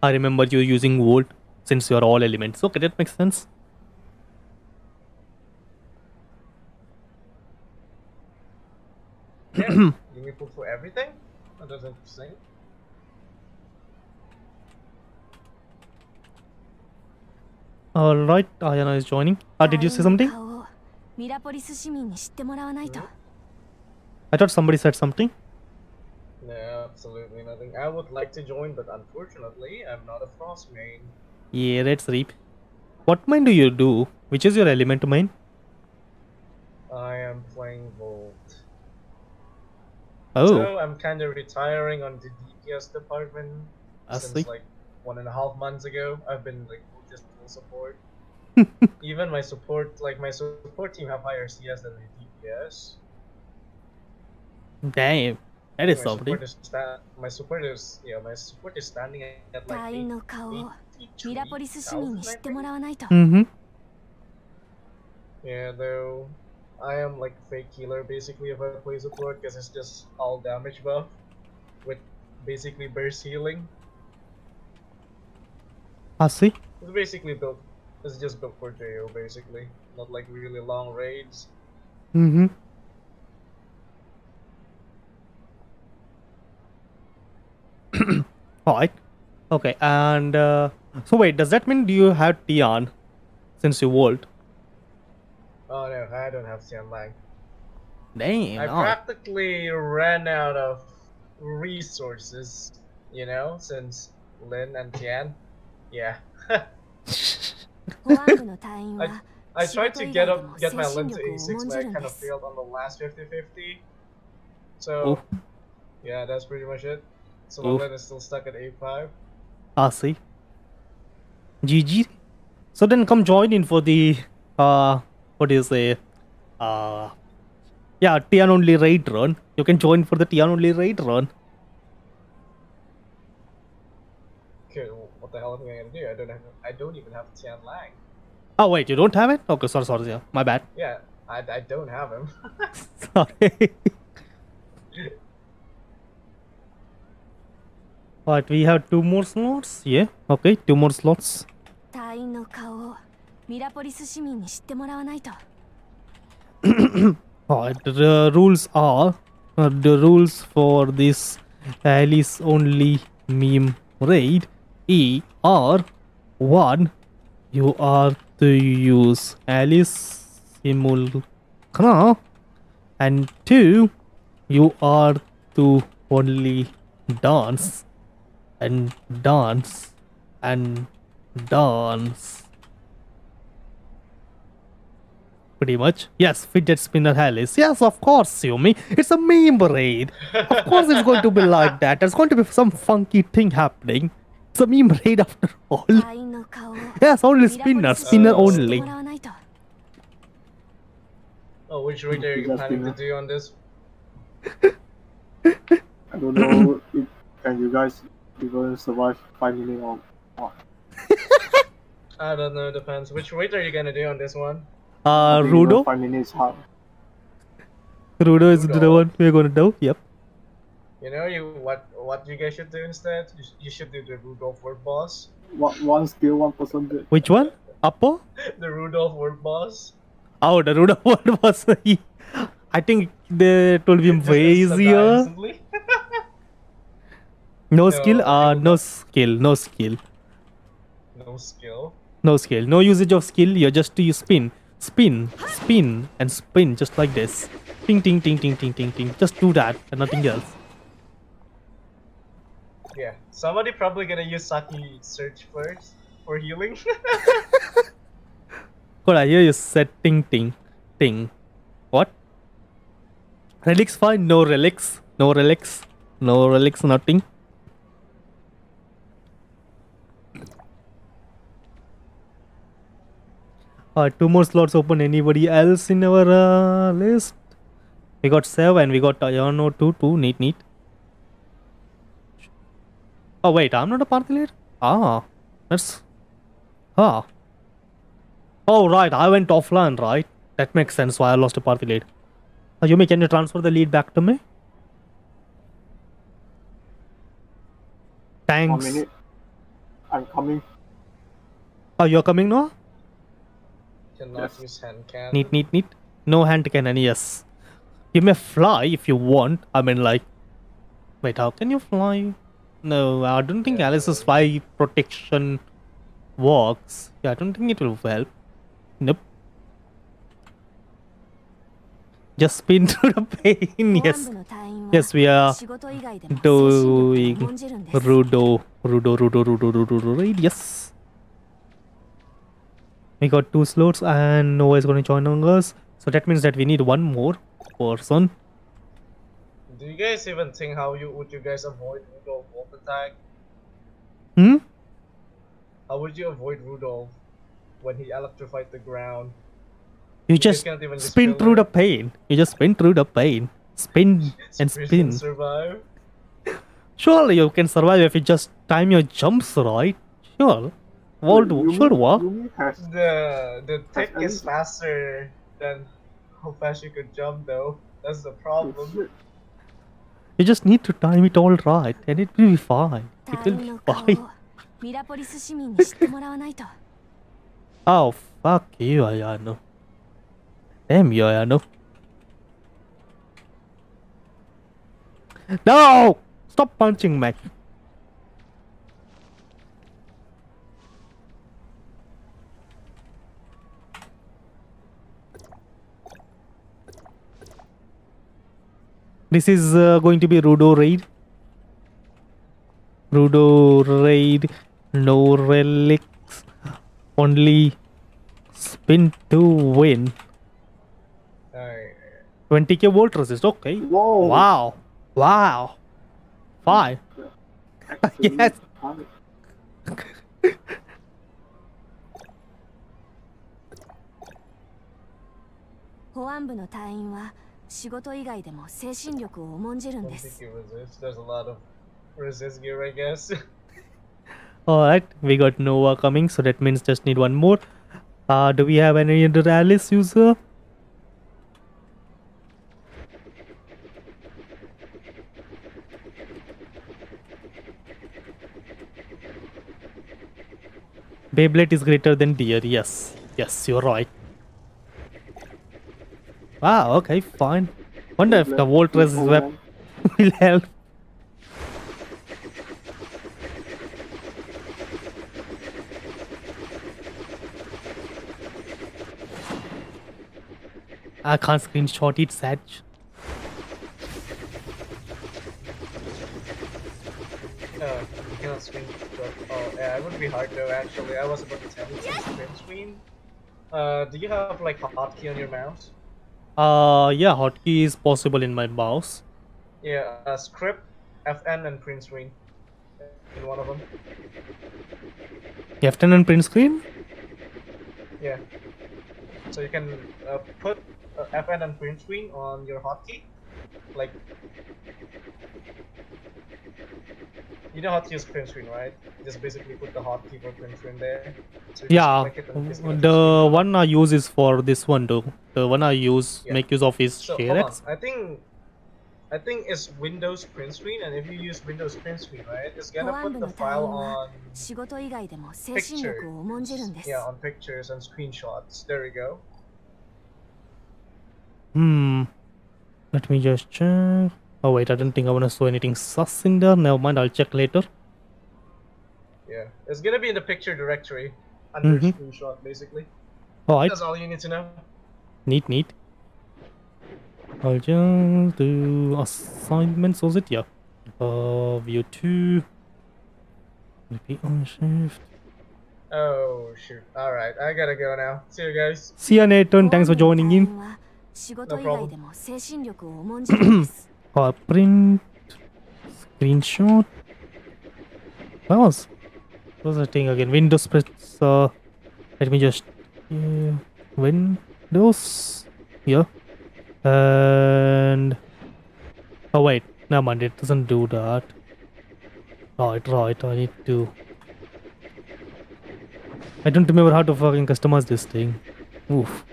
I remember you using Volt since you're all elements. Okay, that makes sense. You need for everything? Oh, that's All right, Ayano is joining. Uh, did you say something? I thought somebody said something. Yeah, absolutely nothing. I would like to join, but unfortunately, I'm not a frost main. Yeah, that's reap. What mine do you do? Which is your element mine? I am playing Volt. Oh. So I'm kind of retiring on the DPS department I since see. like one and a half months ago. I've been like support. Even my support, like my support team, have higher CS than my DPS. Damn, that is my something. Support is my support is yeah, my support is standing at like eight, eight, eight, Mm Yeah, though I am like fake healer basically if I play support because it's just all damage buff with basically burst healing. I see. It's basically built. It's just built for JO basically, not like really long raids. Mm-hmm. Alright. Okay, and uh, so wait, does that mean do you have Tian since you volt? Oh no, I don't have Tian Lang. Damn. I alright. practically ran out of resources, you know, since Lin and Tian. Yeah. I, I tried to get up, get my Lin to A6, but I kind of failed on the last 50-50. So, Oof. yeah, that's pretty much it. So my Lin is still stuck at A5. Ah, I see. GG. So then come join in for the, uh, what do you say, uh, yeah, Tian only raid run. You can join for the Tian only raid run. hell am I gonna do? I don't have. I don't even have Tian Lang. Oh wait, you don't have it? Okay, sorry, sorry, yeah, my bad. Yeah, I, I don't have him. sorry. but we have two more slots. Yeah. Okay, two more slots. oh, the rules are uh, the rules for this Alyss only meme raid E are one you are to use Alyss simulacra and two you are to only dance and dance and dance pretty much. Yes, fidget spinner Alyss. Yes, of course, you Yumi. It's a meme raid. Of course, it's going to be like that. There's going to be some funky thing happening. It's a meme raid after all. yes, only spinner. Spinner only. Oh, which raid are you planning to do on this? I don't know if can you guys even survive five minutes or not. I don't know, It depends. Which raid are you gonna do on this one? Uh, Rudo? 5 minutes hard. Rudo is Rudo. the one we're gonna do, yep. You know, you what what you guys should do instead? You, you should do the Rudolph word boss. One, one skill, one person did. Which one? Upper? The Rudolph word boss. Oh, the Rudo one was. I think they told him Just way easier. instantly. No skill? No, Uh, no skill. No skill. no skill. No skill. No usage of skill. You're just to spin, spin, spin, and spin just like this. Ting, ting, ting, ting, ting, ting, ting. Just do that and nothing else. Somebody probably gonna use Saki search first for healing. Good, I hear you said ting, ting, ting. What? Relics fine? No relics. No relics. No relics, nothing. Uh, two more slots open. Anybody else in our uh, list? We got seven. We got Ayano two, two. Neat, neat. Oh wait, I'm not a party leader. Ah, that's ah. Oh right, I went offline. Right, that makes sense. Why I lost a party lead. Uh, Yumi, can you transfer the lead back to me? One Thanks. minute. I'm coming. Oh, you're coming now? Cannot Yes. use hand can. Neat, neat, neat. No hand cannon. Yes. You may fly if you want. I mean, like, wait, how can you fly? No, I don't think Alyss's fire protection works. Yeah, I don't think it will help. Nope. Just spin through the pain. Yes. Yes, we are doing Rudo. Rudo, Rudo, Rudo, Rudo, Rudo, Yes. We got two slots and Nova is going to join on us. So that means that we need one more person. Do you guys even think how you would you guys avoid Rudolph volt attack? Hmm? How would you avoid Rudolph when he electrified the ground? You You just can't even spin through her. the pain. You just spin through the pain. Spin and spin. survive. Surely you can survive if you just time your jumps right. Sure. World Yumi- should work. Has The the tick is faster than how fast you could jump though. That's the problem. You just need to time it all right and it will be fine. It will be fine. oh, fuck you, Ayano. Damn you, Ayano. No! Stop punching me. This is uh, going to be Rudo raid. Rudo raid, no relics, only spin to win. 20k volt resist, okay. Whoa. Wow. Wow. Fine. Actually, Yes. 仕事以外でも精神力を重んじるんです。Resisting, Alright, we got Nova coming, so that means just need one more. Uh, do we have any other Alyss user? Beyblade is greater than deer, yes. Yes, you're right. Wow, okay, fine. Wonder if the Voltress Hold web will help. I can't screenshot it, Satch. Uh, you cannot screenshot. Oh, yeah, it would be hard though, actually. I was about to tell you to screen screen. Uh, do you have like a hotkey on your mouse? Uh, yeah, hotkey is possible in my mouse. Yeah, uh, script, FN, and print screen. In one of them. F10 and print screen? Yeah. So you can uh, put uh, FN and print screen on your hotkey. Like. You know how to use print screen, right? You just basically put the hot keyboard print screen there. So yeah, the one I use is for this one too. The one I use yeah. make use of is so, I think I think it's Windows print screen, and if you use Windows print screen, right, it's gonna put the file on pictures. Yeah, on pictures and screenshots. There we go. Hmm. Let me just check. Oh wait, I didn't think I want to show anything sus in there. Never mind, I'll check later. Yeah, it's gonna be in the picture directory under mm -hmm. screenshot, basically. Alright. That's all you need to know. Neat, neat. I'll just do assignments, was it? Yeah. Uh, view 2. Repeat on shift. Oh, shoot. Alright, I gotta go now. See you guys. See ya, Nathan. Thanks for joining in. No problem or print screenshot. What was, what was the thing again? Windows press. Uh, let me just uh, Windows. Yeah, and oh wait, never mind. It doesn't do that. Right, right. I need to. I don't remember how to fucking customize this thing. Oof.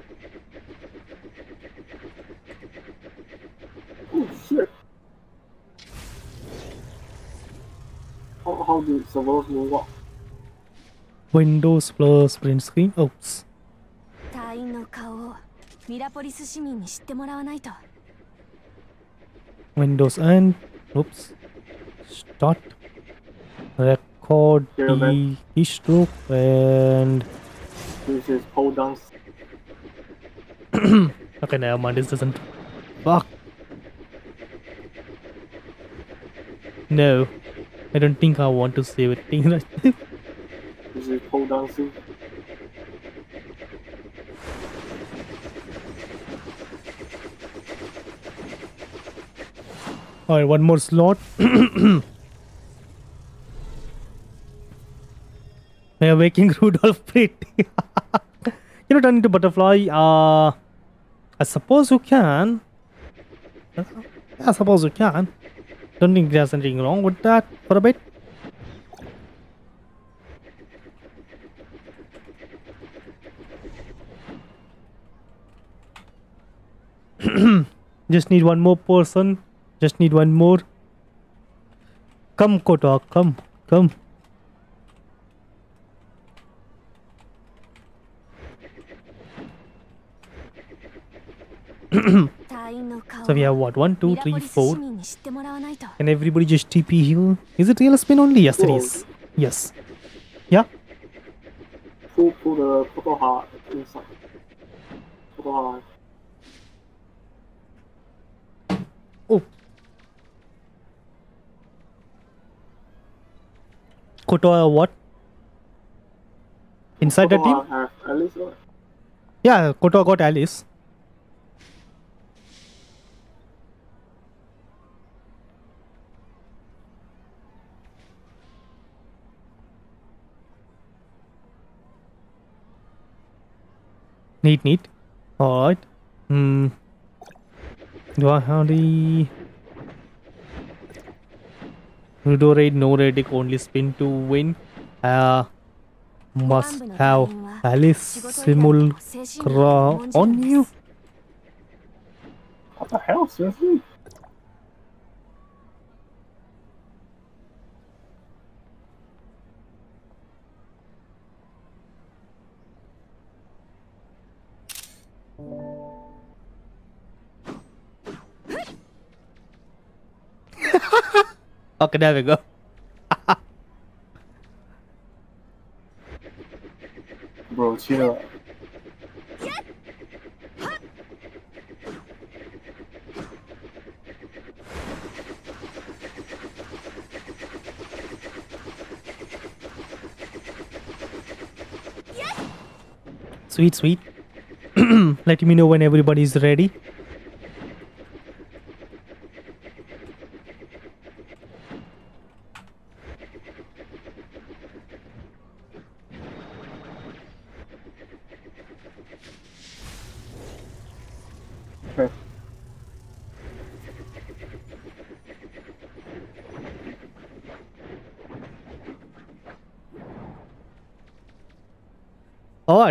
How, how do servers move up? Windows plus print screen. Oops. 隊員の顔をミラポリス市民に知ってもらわないと Windows and oops start record Yeah, the keystroke and This is pole dance. okay never mind this doesn't fuck no I don't think I want to save a thing right This is pole dancing. Alright, one more slot. We are making Rudolph pretty. you know, turn into butterfly. Uh, I suppose you can. I suppose you can. Don't think there's anything wrong with that for a bit. Just need one more person. Just need one more. Come, Kota, come, come. So we have what? 1, 2, 3, 4. Can everybody just TP heal? Is it real spin only? Yes, it is. Yes. Yeah? Pull, pull the purple heart inside. Purple heart. Oh. Kotoa what? Inside the team? Alyss. Yeah, Kotoa got Alice. Neat, neat. Alright. Hmm. Do I have the... Rudo raid, no radic, only spin to win. Uh, must have Alyss Simulacra on you? What the hell, seriously? There we go. Bro, chill. Sweet, sweet. Let me know when everybody's ready.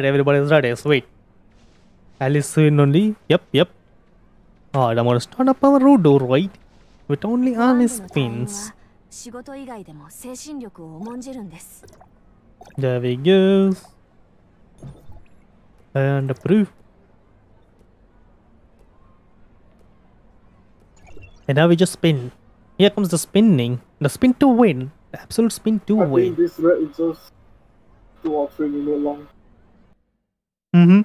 right, everybody's ready. Sweet. Alyss soon only. Yep, yep. Alright, I'm gonna start up our road door, right? With only Alyss pins. There we go. And approve. And now we just spin. Here comes the spinning. The spin to win. The absolute spin to I win. this red is just too offering me long. Mm-hmm.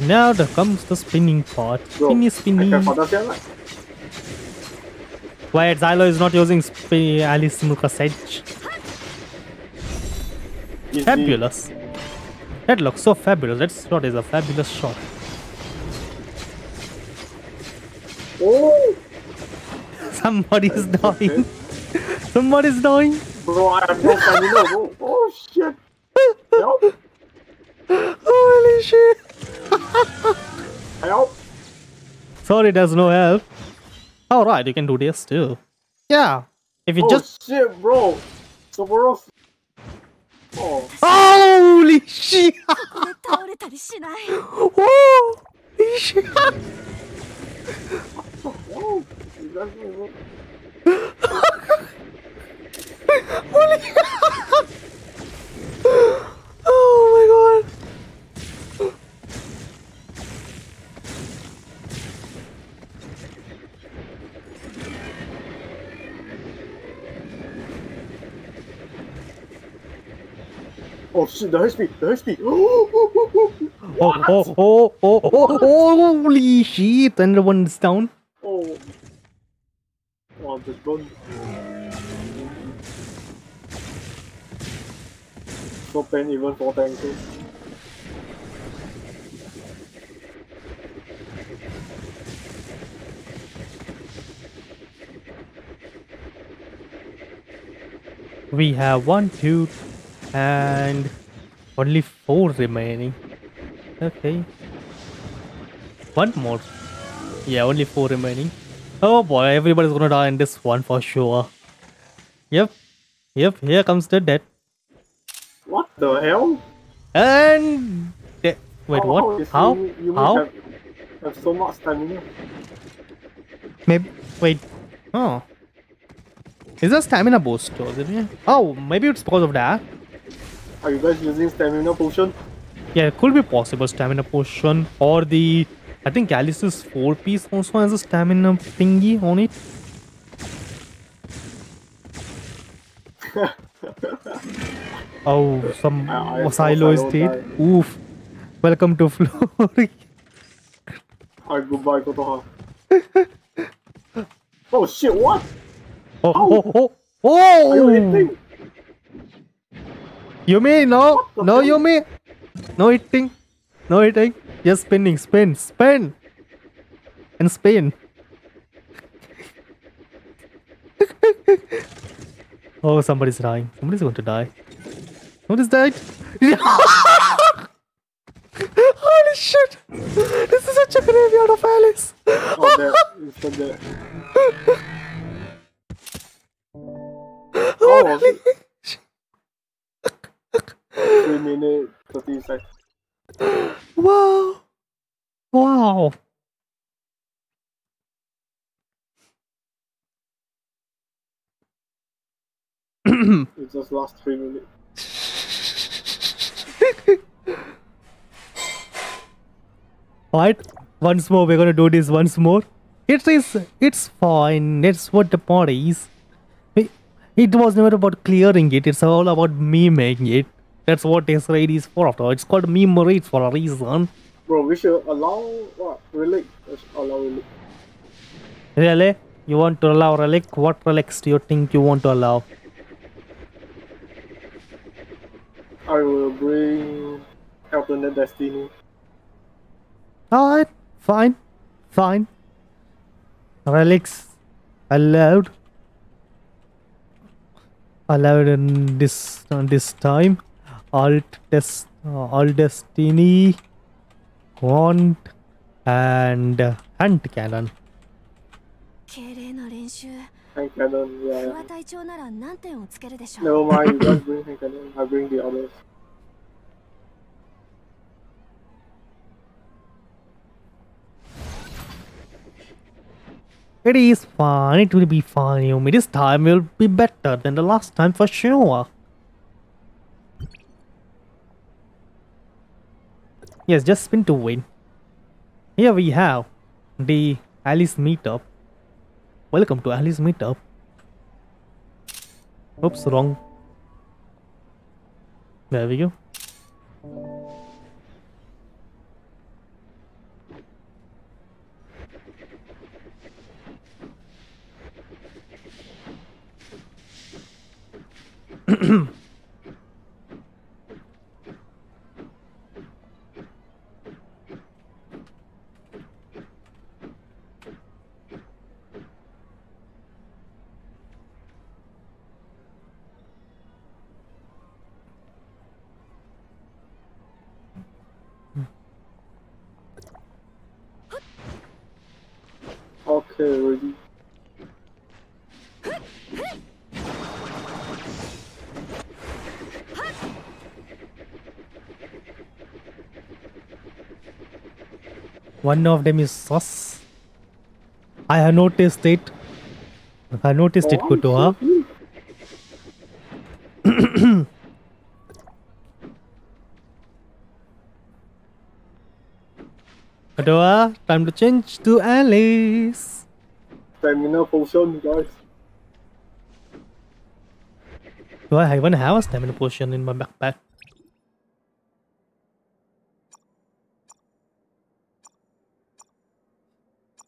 Now there comes the spinning part. Spinny, spinny. can for that like Why Xylo is not using Alyss Muka's edge? Fabulous. That looks so fabulous. That shot is a fabulous shot. Oh, Somebody's dying. Somebody's dying. bro, I have no stamina, bro. Oh shit. Help! Holy shit. Help! Sorry, there's no help. Alright, you can do this too. Yeah. If you just Oh just. shit, bro. Soboros. あおうい倒れたりしない。う Oh shit, the HP, the HP. Oh, oh, oh, oh. Oh, oh, oh, oh, oh, holy shit. Another one's down. oh. Oh, the gun. So pain even for tanks. Eh. We have one, two, and only four remaining. Okay. One more. Yeah, only four remaining. Oh boy, everybody's gonna die in this one for sure. Yep. Yep, here comes the death. What the hell? And de- Wait, oh, How- what? how is How? Yumi- Yumi How? Have, have so much stamina. Maybe. Wait. Oh. Is that stamina boost? or is it- Oh, maybe it's because of that. Are you guys using stamina potion? Yeah, it could be possible stamina potion or the. I think Alyss's four piece also has a stamina thingy on it. oh, some I silo Silo estate. die. Oof. Welcome to Flory. Alright, goodbye, Kotoha. oh shit, what? Oh, oh, oh, oh, Are you oh! Yumi, no, no? Yumi, no hitting. no eating, just spinning, spin, spin, and spin. oh, somebody's dying. Somebody's going to die. Somebody's died. Holy shit! This is such a graveyard of Alyss. Oh, there. There. Oh, 3 minutes, 30 seconds. Wow! Wow! It just lasts 3 minutes. Alright, once more, we're gonna do this once more. It is, it's fine. That's what the part is. It, it was never about clearing it. It's all about me making it. That's what this raid is for. After all. it's called meme raid for a reason. Bro, we should allow what? Relic? Let's allow relic. Really? You want to allow relic? What relics do you think you want to allow? I will bring alternate destiny. Alright, fine, fine. Relics allowed. Allowed in this on this time. Alt Test, uh, Alt Destiny, Wand, and Hand Cannon. Hand Cannon, yeah. Never mind, don't bring Hand Cannon, I'll bring the others. It is fine, it will be fine. This time will be better than the last time for sure. Yes, just spin to win. Here we have the Alyss meetup. Welcome to Alyss meetup. Oops, wrong. There we go. One of them is sus. I have noticed it. I noticed it, Oh, Kutoa. shit. Kutoa, time to change to Alyss. Stamina potion, guys. Do I even have a stamina potion in my backpack?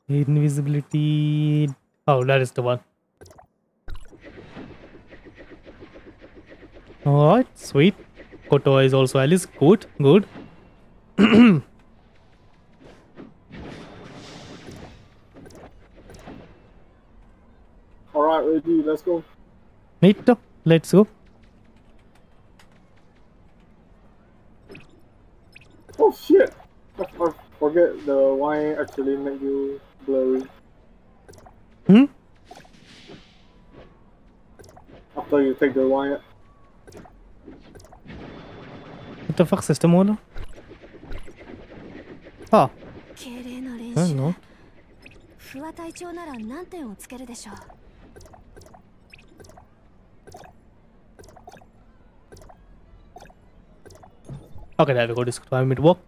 Invisibility. Oh, that is the one. Alright, sweet. Koto is also Alyss. Good, good. Alright, ready, let's go. Neat. Let's go. Oh shit! I, I forget the wine actually make you blurry. Hmm? After you take the wine. What the fuck, system owner? Ah, 敬礼の練何の習不破隊長なら何点をつけるでしょう okay, there we go. This time it work.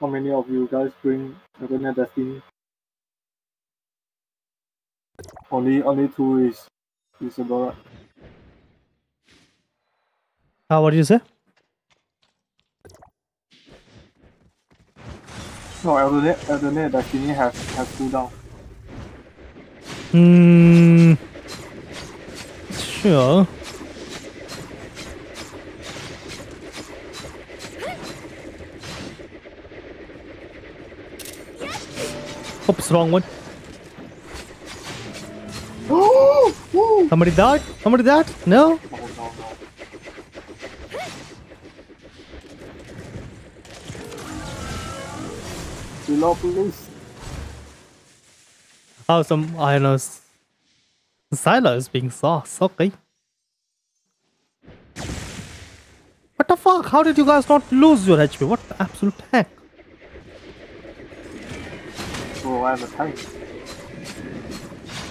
How many of you guys bring Arena Destiny? Only only two is usable. right? Ah, what did you say? No, Elden Elden Destiny has has cooldown. Hmm. Sure. Oops, wrong one. Somebody died? Somebody died? No? Oh no no. Below police. Oh, some, I know. Silo is being sauce. Okay. What the fuck? How did you guys not lose your HP? What the absolute heck? Oh, I have a tank.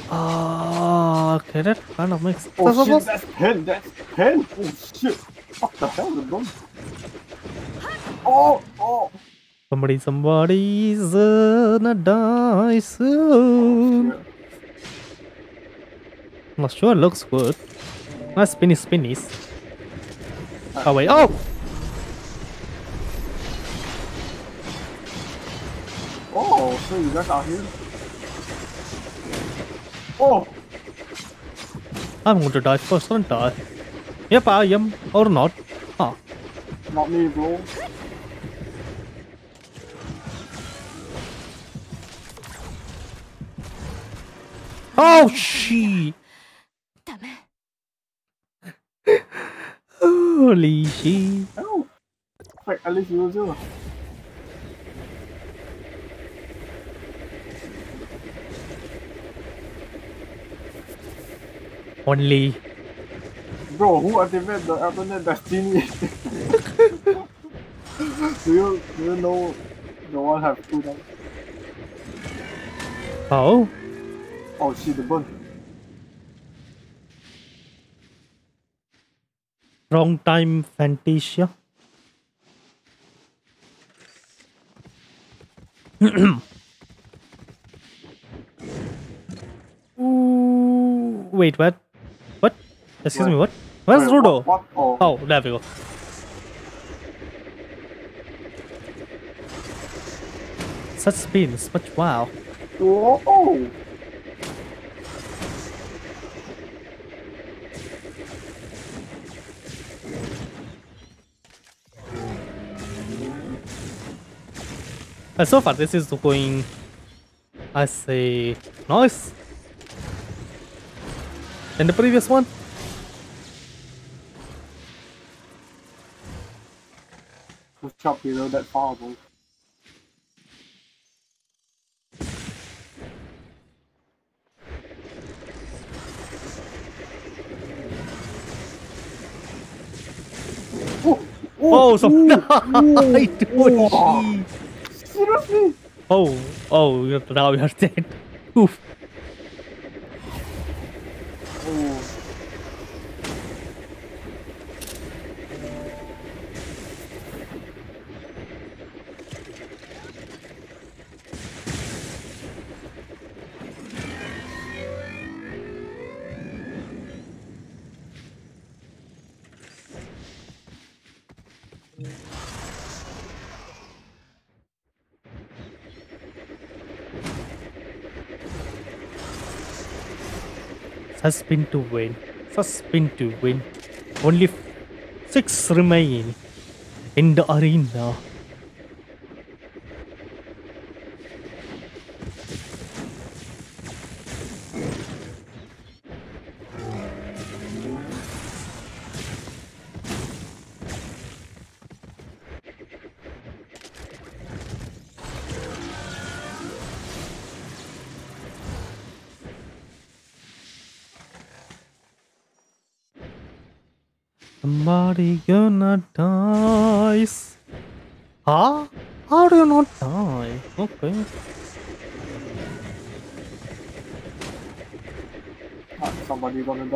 Ah, okay, that kind of makes sense. Oh shit, that's pen, that's pen. Oh shit. What the hell, the gun? Oh, oh. Somebody, somebody's gonna die soon. Not sure, looks good. Nice spinny spinnies. Oh wait, oh! Oh, so you guys are here? Oh, I'm going to die first, aren't I? Yep, I am. Or not. Ah. not me, bro. Oh, she! ダメ Holy she! Oh. Wait, at least you do. Only. Bro, who activated the Alternate Destiny? do you do you know the one have cooldown? Oh? Oh shit, the burn. Wrong time, Fantasia. Ooh, wait, what? What? Excuse me, what? Where's Wait, Rudo? What? what? Oh. Oh, there we go. Such spins, much wow. Oh. oh. Uh, so far, this is going. I say nice. And the previous one, Push up below that far, bro. Oh, oh, so ooh, I ooh. don't Seriously? Oh, oh, now you're dead. Oof. Suspin to win. Suspin to win. Only six remain in the arena.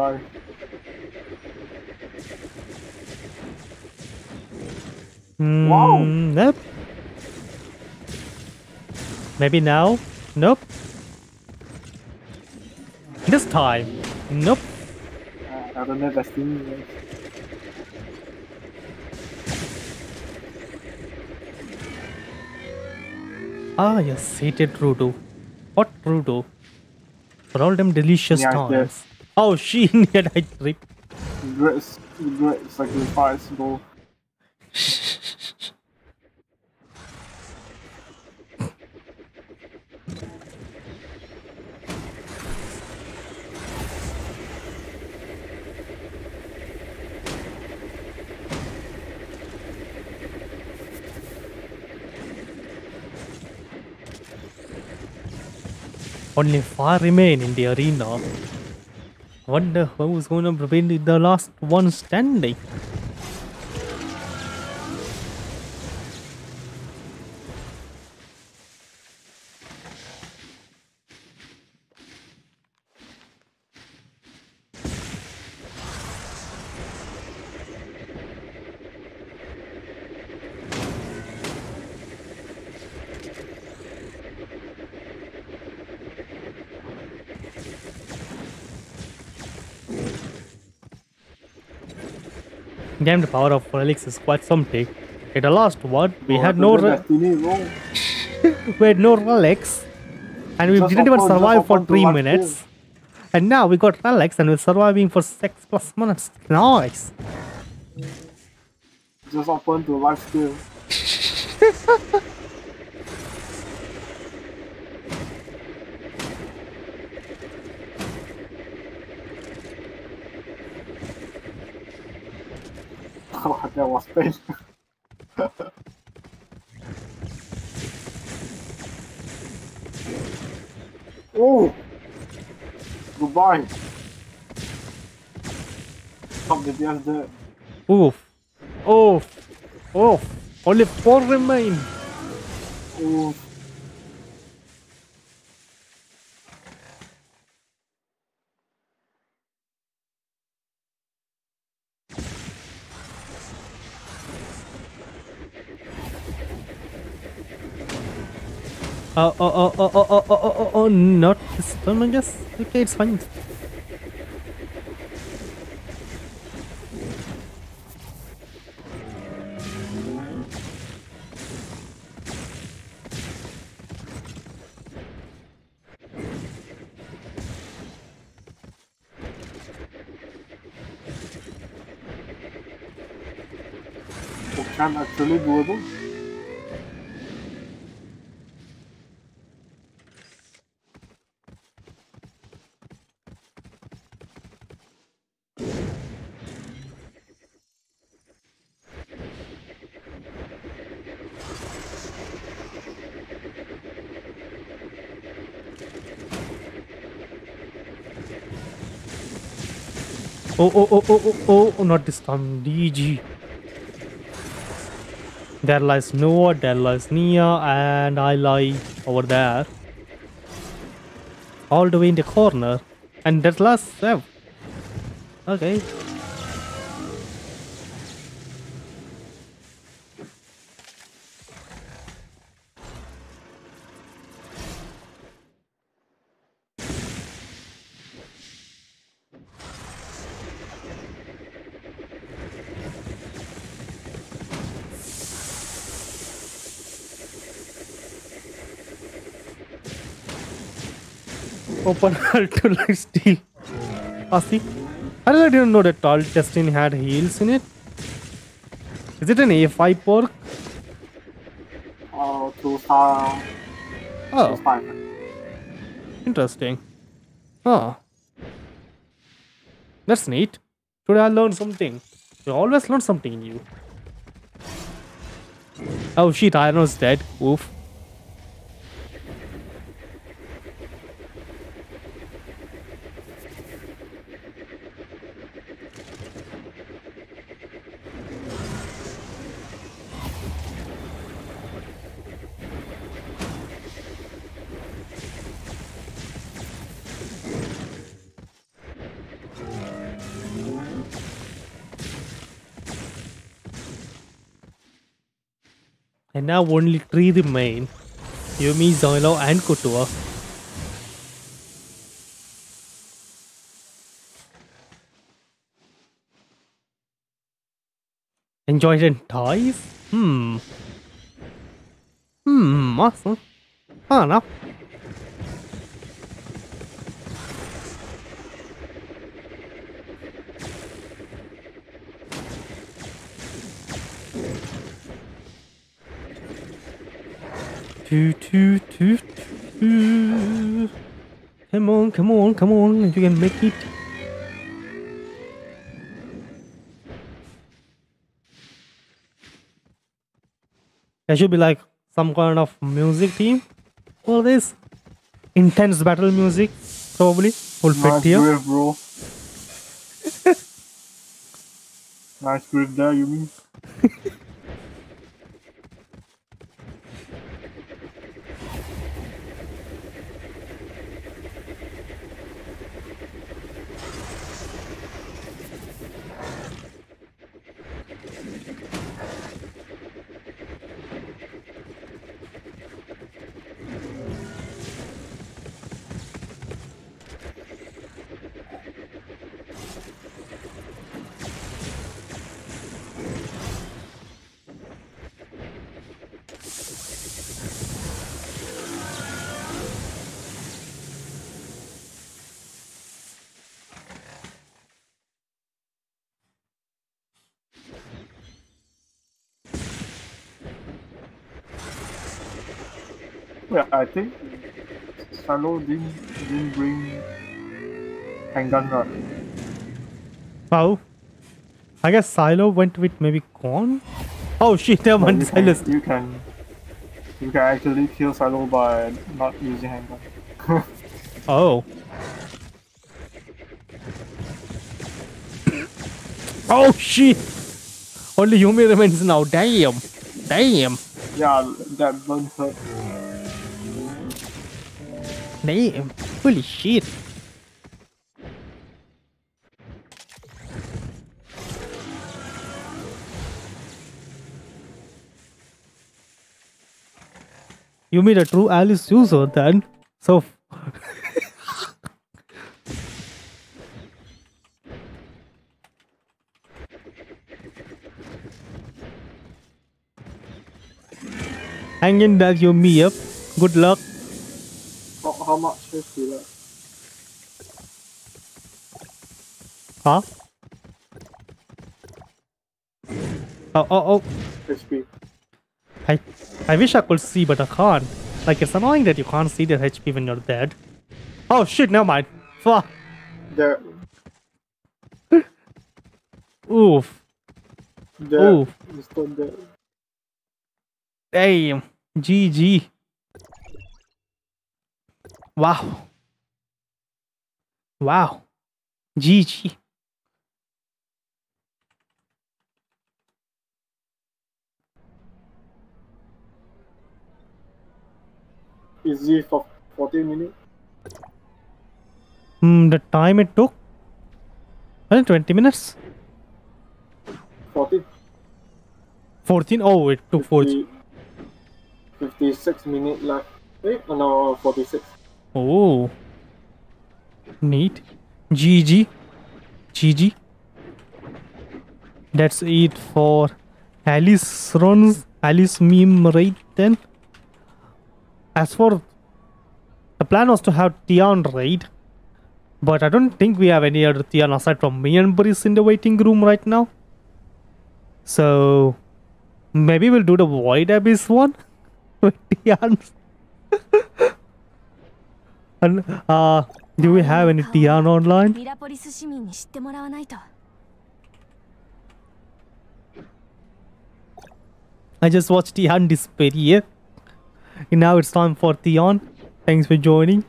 Somebody gonna. Wow. Mm, Nope. Maybe now? Nope. This time? Nope. Uh, I don't know destiny. right? Ah, yes, hated Rudo. What Rudo? For all them delicious Yeah, I times. Oh, she near I trip. Great, great sacrifice, bro. Only five remain in the arena. Wonder who's gonna be the last one standing. Damn, the power of Relics is quite something. At the last one, we Bro, had no don't know re- destiny, bro. we had no relics, and we Just didn't even survive for three life minutes. And now we got relics, and we're surviving for six plus minutes. Nice. Just open to life skill. Oh, that was pain. oh! Goodbye! Stop the DS there. Oof. Oof. Oof. Only four remain. Oh, Oh, oh, oh, oh, oh, oh, oh, oh, oh, not this time, I guess. Okay, it's fine. can actually doable. Oh, oh, oh, oh, oh, oh, oh, not this time. DG. There lies Noah, there lies Nia, and I lie over there. All the way in the corner. And that last Sev. Okay. Open alt to life steal. Ah? I really didn't know that tall testing had heals in it. Is it an A5 pork? Uh, to star. Oh, star. interesting. Oh. That's neat. Today I learned something. You always learn something new. Oh shit, Iron's dead. Oof. Now only three remain. Yumi, Zoilo, and Kotua. Enjoyed and ties? Hmm. Hmm, awesome. Fair enough. Toot, toot, toot, toot. Come on, come on, come on, you can make it. There should be like some kind of music team for this. Intense battle music, probably. Will fit Nice grip, bro. nice grip there, you mean? Yeah, I think Salo didn't, didn't bring handgun, right? Oh. I guess Silo went with maybe Corn? Oh shit, never mind, you can, Silas. you can you can actually kill Silo by not using handgun. Oh. Oh shit! Only Yumi remains now. Damn. Damn. yeah, that burn hurt. Damn. Holy shit. You mean a true Alyss user then? So. Hang in there, you me up. Good luck. How, much is he left? Huh? Oh, oh, oh. HP. I, I wish I could see, but I can't. Like, it's annoying that you can't see the HP when you're dead. Oh shit, never mind. Fuck. There, Oof. there. There. Damn. GG. Wow. Wow. GG. Easy for 40 minutes. Hmm, the time it took? Think 20 minutes? 40. 14? Oh, it took 14. 56 minutes left. Wait, oh, no, 46. Oh. Neat. GG. GG. That's it for Alyss runs. Alyss meme right then. As for the plan was to have Tian raid. But I don't think we have any other Tian aside from me and Brice in the waiting room right now. So maybe we'll do the Void Abyss one with Tians. And uh, do we have any Tian online? I just watched Tian disappear. And now it's time for Tian. Thanks for joining.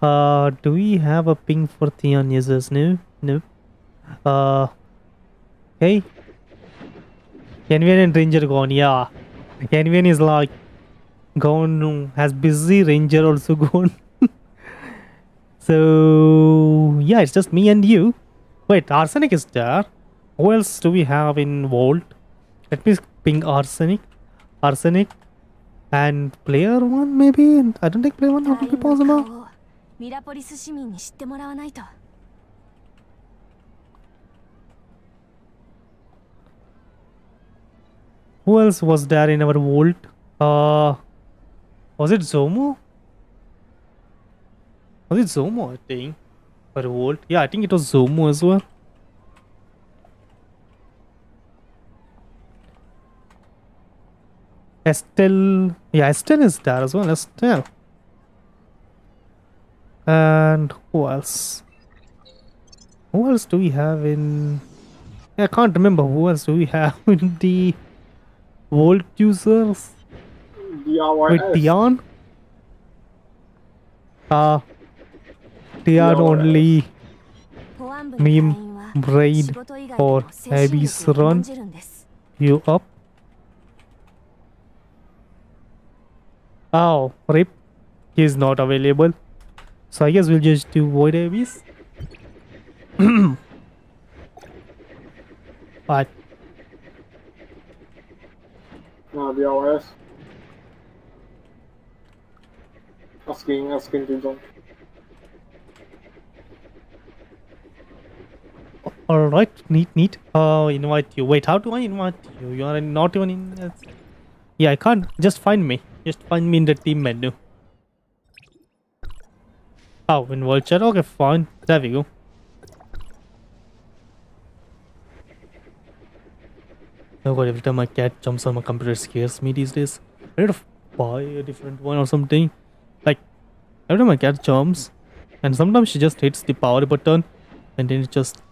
Uh, do we have a ping for Theon? Yes, yes, no, no. Uh. Kenvian and Ranger gone. Yeah. Kenvian is like gone. Has busy Ranger also gone. so yeah, it's just me and you. Wait, Arsenic is there. Who else do we have in Vault? Let me ping Arsenic. Arsenic and player one maybe. I don't think player one be possible. Who else was there in our vault? Uh, was it Zomo? Was it Zomo? I think. For vault. Yeah, I think it was Zomo as well. Estelle. Yeah, Estelle is there as well. Estelle. And who else? Who else do we have in? I can't remember who else do we have in the Volt users? DRYS. With Dion? Ah. Uh, only meme braid or Abby's run you up. Oh, rip. He's is not available. So I guess we'll just do Void Abyss. but no, DRYS. Asking, asking to join. Alright, neat, neat. Uh, invite you. Wait, how do I invite you? You are not even in. uh, Yeah, I can't. Just find me. Just find me in the team menu. Oh, in world chat. Okay, fine. There we go. Oh god, every time my cat jumps on my computer, scares me these days. I need to buy a different one or something. Like, every time my cat jumps, and sometimes she just hits the power button, and then it just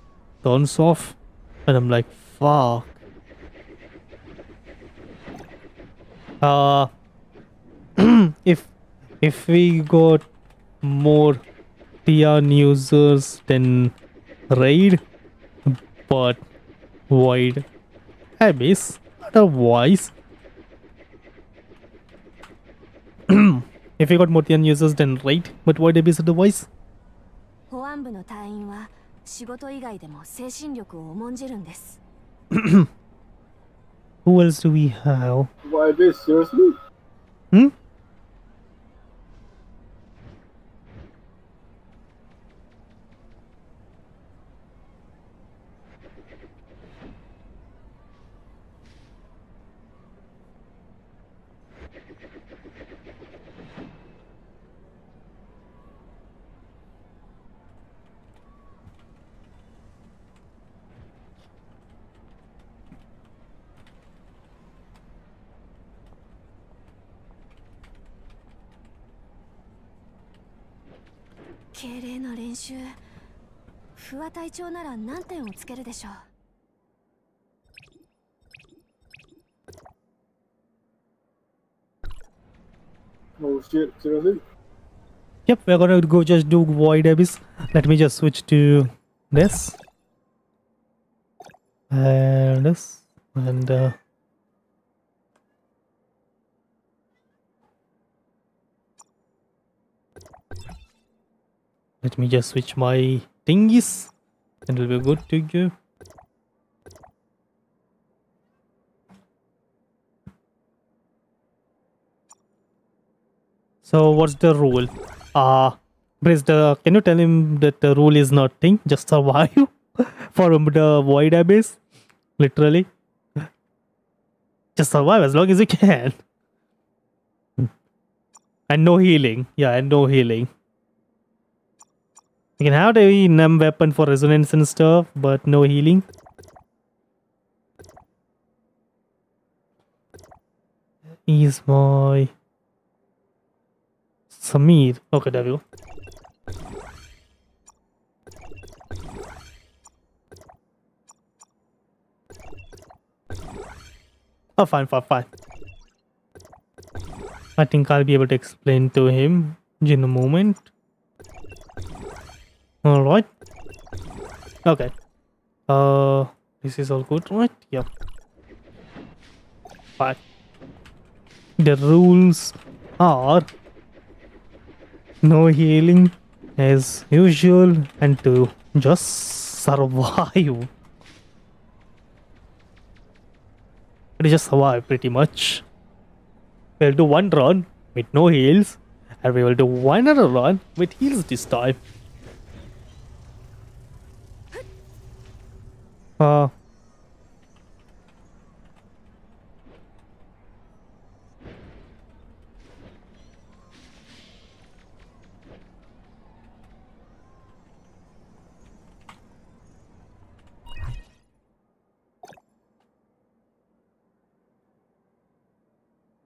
turns off and I'm like fuck uh if if we got more Tian users then raid but void abyss otherwise if we got more Tian users then raid but void abyss otherwise 保安部の隊員は仕事以外でも精神力を重んじるんです who else do we have Why this? Seriously? hmm「 敬礼の練習」不破隊長なら何点をつけるでしょう Oh shit, seriously? Yep, we're gonna go just do Void Abyss. Let me just switch to this. And this. And uh Let me just switch my thingies. And it'll be good to go. So what's the rule? Uh Briz, the, can you tell him that the rule is nothing, just survive for the void abyss? Literally. Just survive as long as you can. And no healing. Yeah, and no healing. You can have the numb weapon for resonance and stuff, but no healing. Is my Samir. Okay, there we go. Oh, fine, fine, fine. I think I'll be able to explain to him in a moment. Alright. Okay. Uh, this is all good, right? Yep. Fine. The rules are no healing as usual and to just survive. We just survive pretty much. We'll do one run with no heals, and we will do one other run with heals this time. Uh,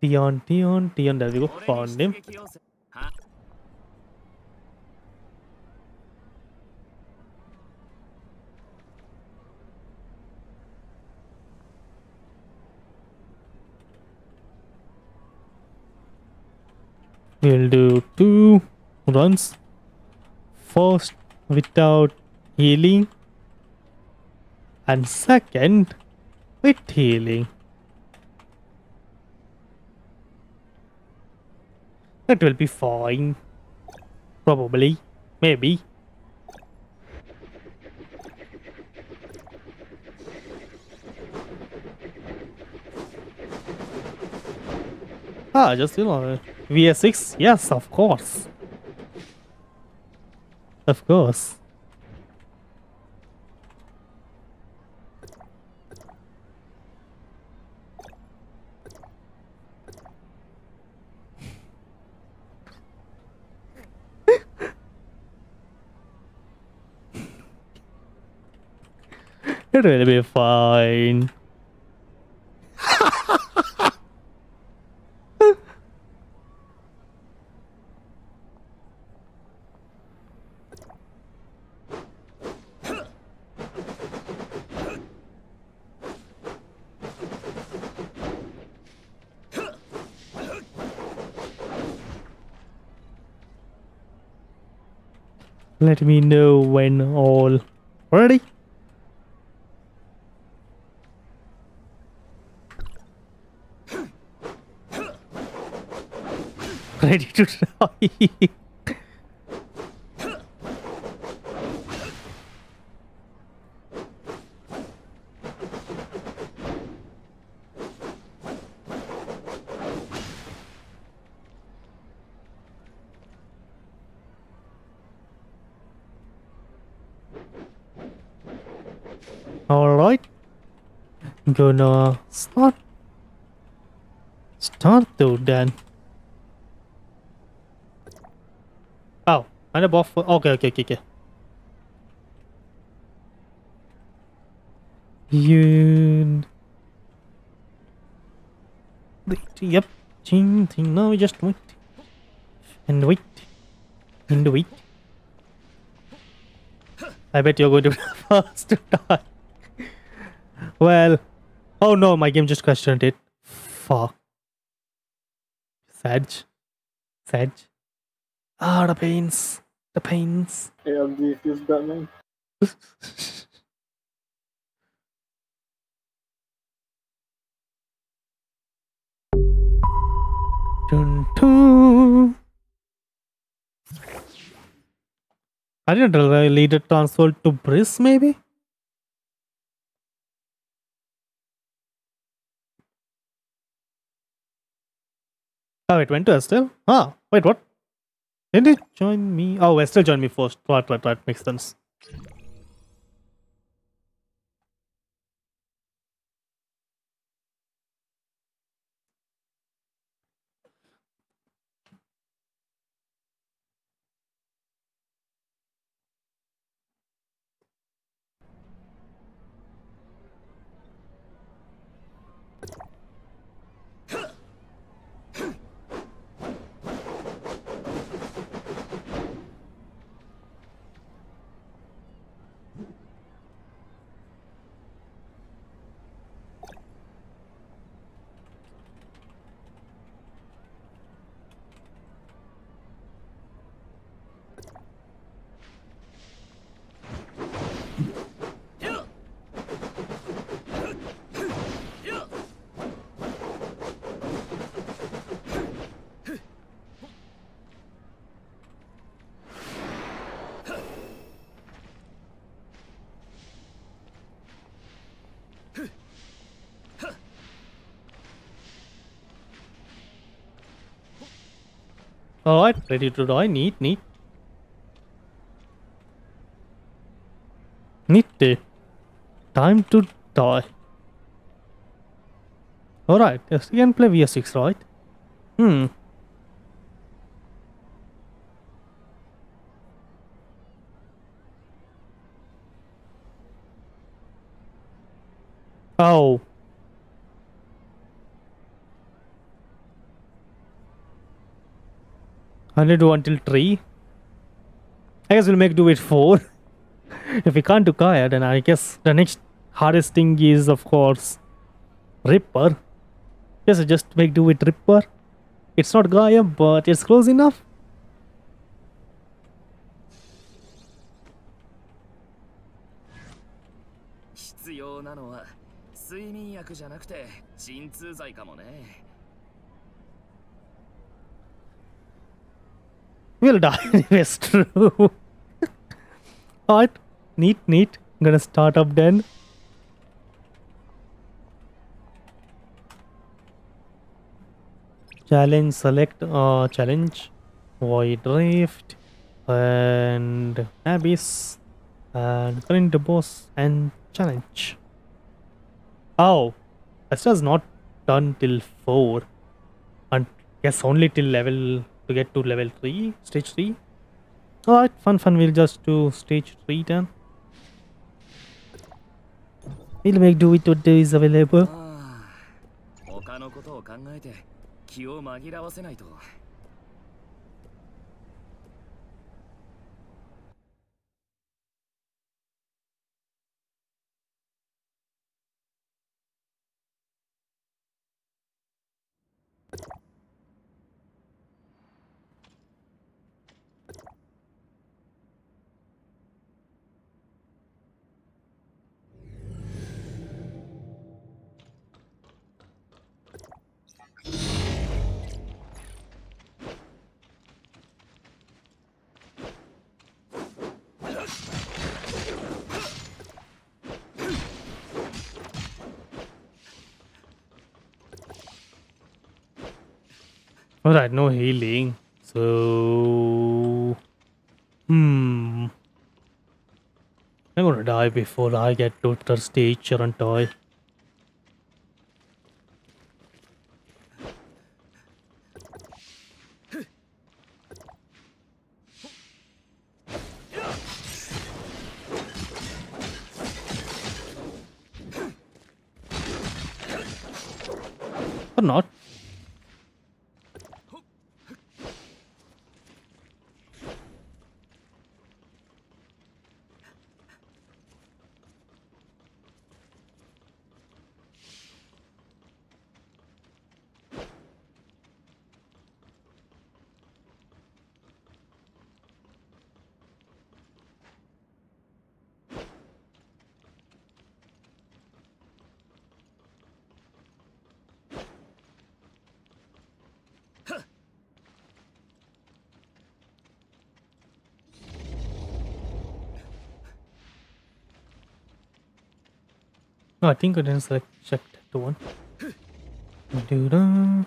Dion, Dion, Dion, there we go, found him. We'll do two runs. First without healing, and second with healing. That will be fine. Probably. Maybe. Ah, just you know, VS6? Yes, of course. Of course. It will be fine. Let me know when all ready. Ready to try. Alright. Gonna start. Start though then. Oh, ada buffer. Okay, okay, okay, okay. You. Wait, yep. Ching, ching. No, we just wait. And wait. And wait. I bet you're going to be the first to die. Well, oh no, my game just crashed on it. Fuck. Sag. Sag. Ah, the pains. The pains. AMD feels Batman. Dun, dun. I didn't really lead a transfer to Briss, maybe? Oh, it went to Estelle? Ah, wait, what? Didn't it join me? Oh, Estelle joined me first. Right, right, right. Makes sense. Alright, ready to die. Neat, neat. Day. Time to die. Alright, yes, you can play VS6, right? Hmm. Oh. I need to do until 3. I guess we'll make do with 4. if we can't do Gaia, then I guess the next hardest thing is, of course, Ripper. Yes, just make do with Ripper. It's not Gaia, but it's close enough. We'll die anyways, true. Alright, neat, neat. Gonna start up then. Challenge, select uh, challenge, void rift, and abyss, and current boss, and challenge. Oh, Astra's not done till 4. And yes, only till level to get to level 3, stage 3. Alright, fun, fun. We'll just do stage 3 then. We'll make do with what is available. ああ他のことを考えて気を紛らわせないと Alright, no healing. So. Hmm. I'm gonna die before I get to the stage, aren't? Or not. No, I think I didn't select check the one. Do-da.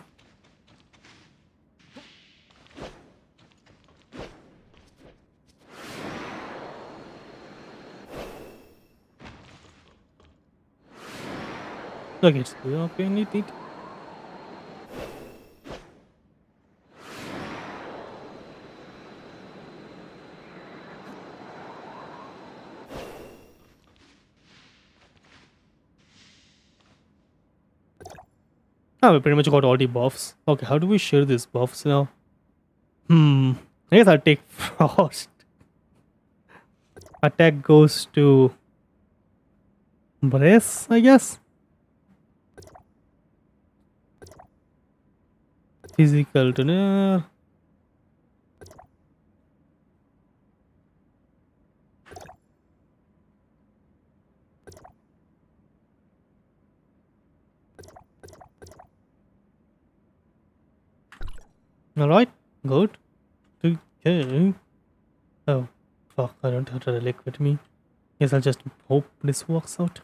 Okay, it's okay, neat, Ah, we pretty much got all the buffs. Okay, how do we share these buffs now? Hmm. I guess I'll take Frost. Attack goes to Brace, I guess. Physical to. Alright, good. Go. Oh, fuck, I don't have a relic with me. Guess I'll just hope this works out.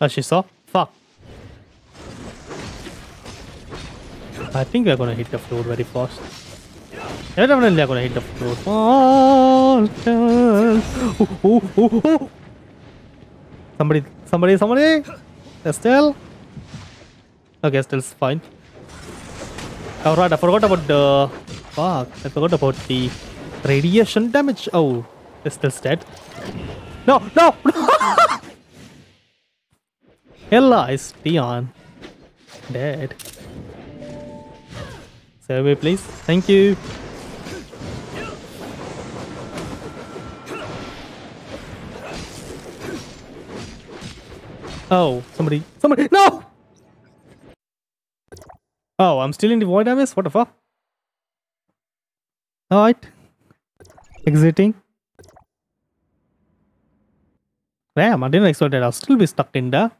Oh, she saw? Fuck. I think we're gonna hit the floor very fast. Yeah, definitely are gonna hit the floor. Oh, oh, oh, oh. Somebody, somebody, somebody! Estelle? Okay, Estelle's fine. Alright, I forgot about the... Fuck, I forgot about the radiation damage. Oh, Estelle's dead. No, no! Hella is Dion. Dead. Survey, please. Thank you. Oh, somebody, somebody, no! Oh, I'm still in the void abyss? What the fuck? Alright. Exiting. Damn, I didn't expect that I'll still be stuck in there.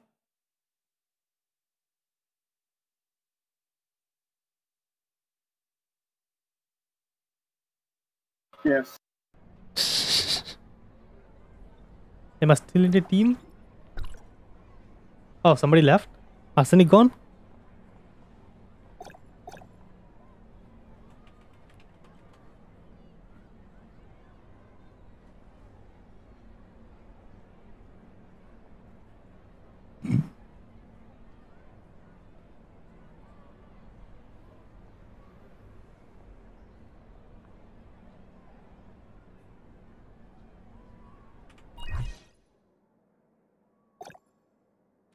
Yes. Am I still in the team? Oh, somebody left? Arsenic gone?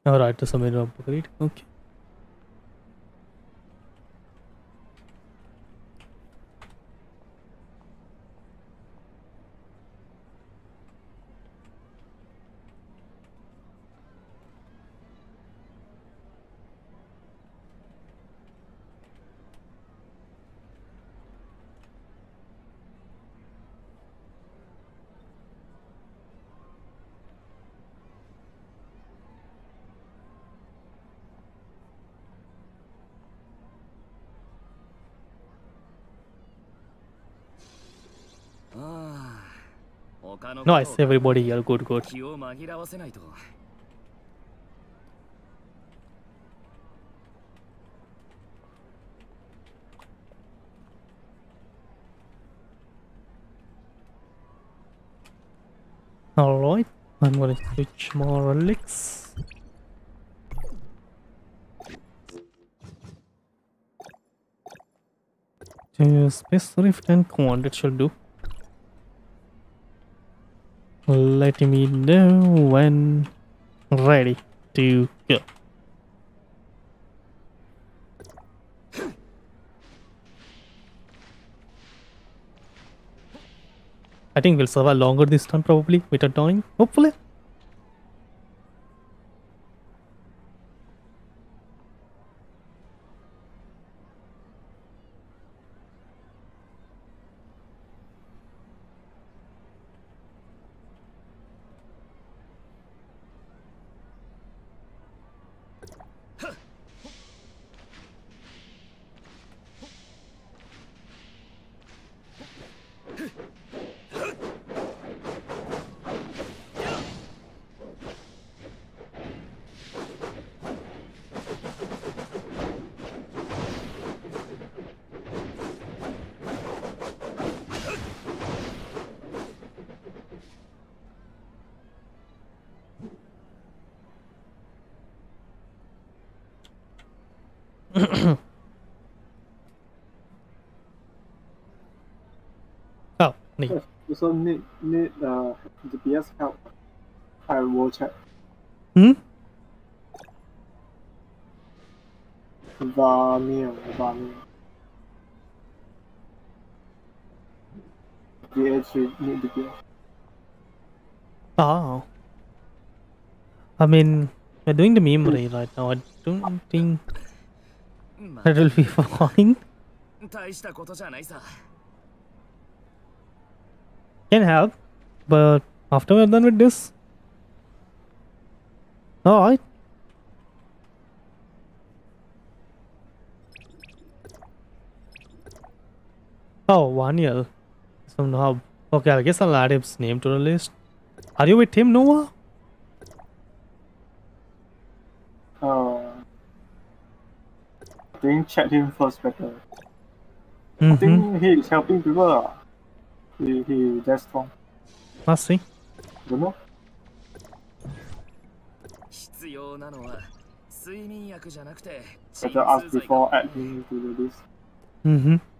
Alright, to submit upgrade. Okay. Nice, everybody here. Good, good. Alright, I'm gonna switch more licks. To space rift and command, it should do. Let me know when ready to go. I think we'll survive longer this time probably without dying. Hopefully. Oh, neat. Also need need uh GPS help. I will check. Hmm? Vamir, Vamir. Oh. I mean, we're doing the memory right now. I don't think that will be fine. Can help, but after we're done with this, alright. Oh, one year from the hub. Okay, I guess I'll add his name to the list. Are you with him, Noah? Uh, I think chat him first better. Mm -hmm. I think mm-hmm. he's helping people. Ah. He, he that's strong. Let's see. Don't know. 必要なのは睡眠薬じゃなくて。Better ask before adding to the list. Mm-hmm.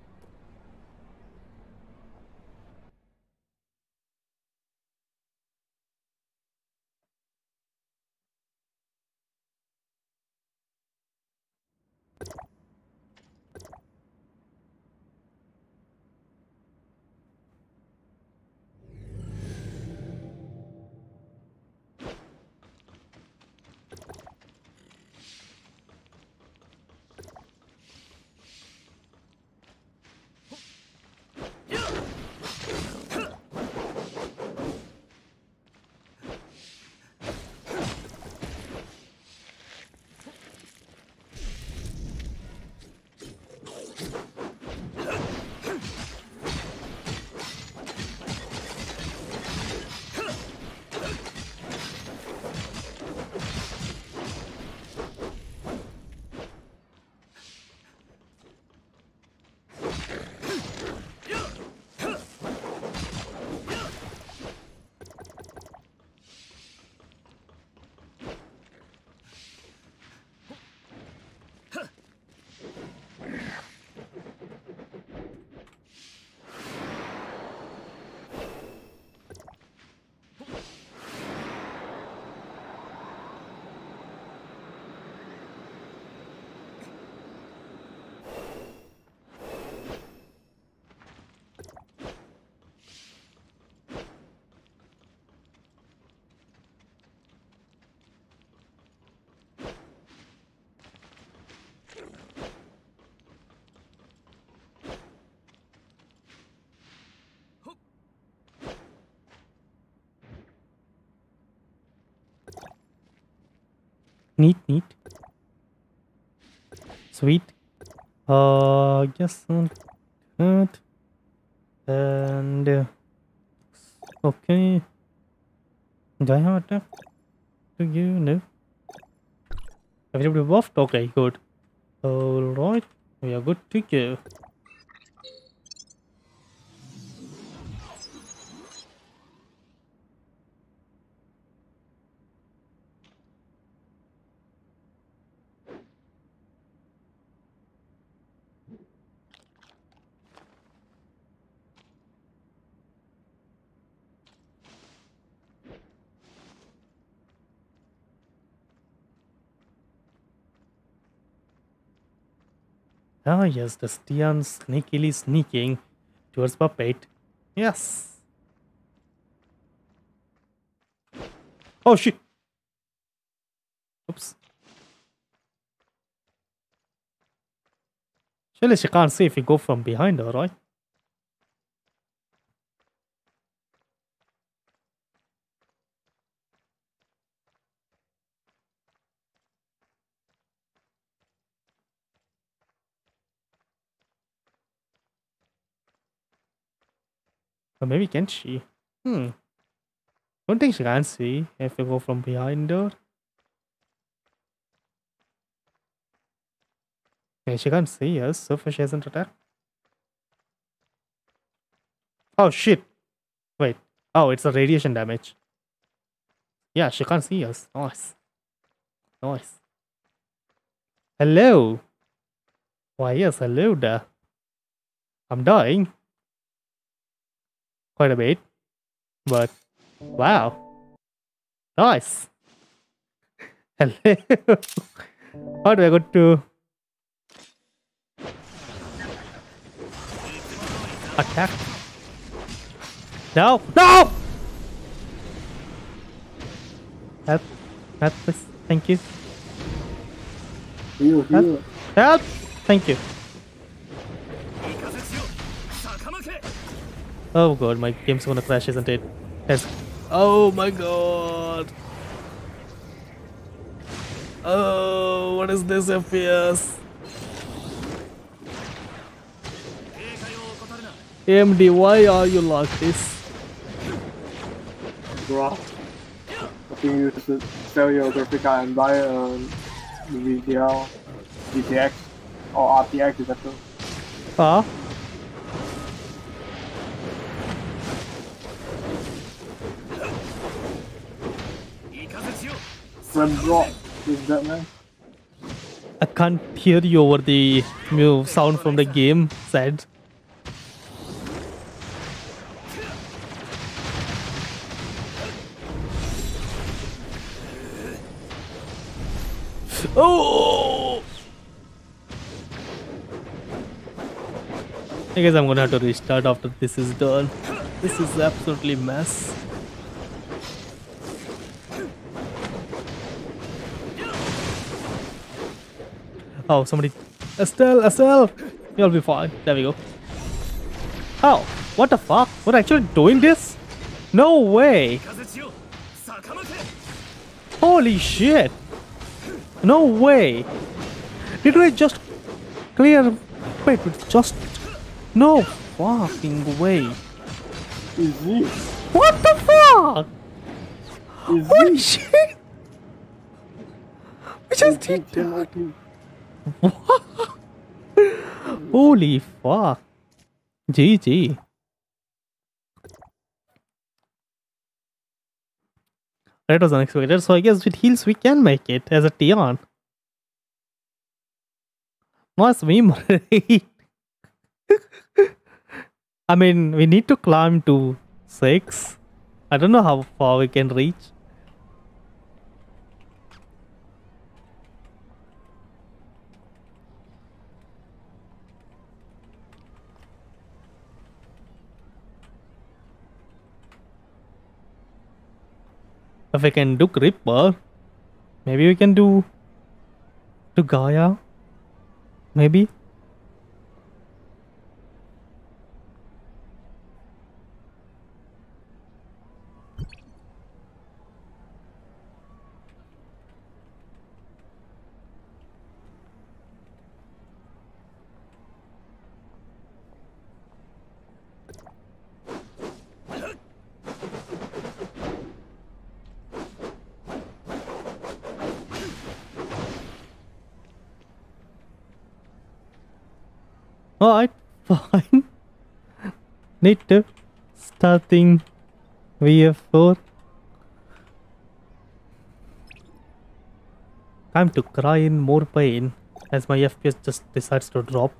Neat, neat. Sweet. Uh, not that. And uh, okay. Do I have attack? Do you know? Everybody buffed? Okay, good. Alright, we are good to go. Yes, the Stian sneakily sneaking towards Puppet. Yes. Oh, shit. Oops. Surely she can't see if you go from behind her, right? Or maybe can she? Hmm. Don't think she can see if you go from behind her. Okay, she can't see us, so far she hasn't attacked. Oh shit! Wait. Oh, it's a radiation damage. Yeah, she can't see us. Nice. Nice. Hello. Why yes, hello there. I'm dying quite a bit, but wow, nice. Hello. How do I go to attack? No, no! Help, help, please. Thank you. Heal, heal. Help! Thank you. Oh god, my game's gonna crash, isn't it? Yes. Oh my god! Oh, what is this FPS? AMD, why are you like this? Bro, I think you should sell your graphic card and buy uh, a VTL, GTX, or RTX, is that? Huh? Front drop is that man. I can't hear you over the mu- sound from the game. Sad. Oh! I guess I'm gonna have to restart after this is done. This is absolutely mess. Oh, somebody... Estelle, Estelle! You'll be fine. There we go. How? What the fuck? We're actually doing this? No way! Holy shit! No way! Did we just clear... Wait, just... No fucking way! What the fuck? Holy shit! We just did that! Holy fuck! GG. That was unexpected. So I guess with heals we can make it as a. Must be right. I mean, we need to climb to six. I don't know how far we can reach. If we can do Ripper, maybe we can do to Gaia. Maybe. Alright, fine. Need to starting VF4. Time to cry in more pain as my FPS just decides to drop.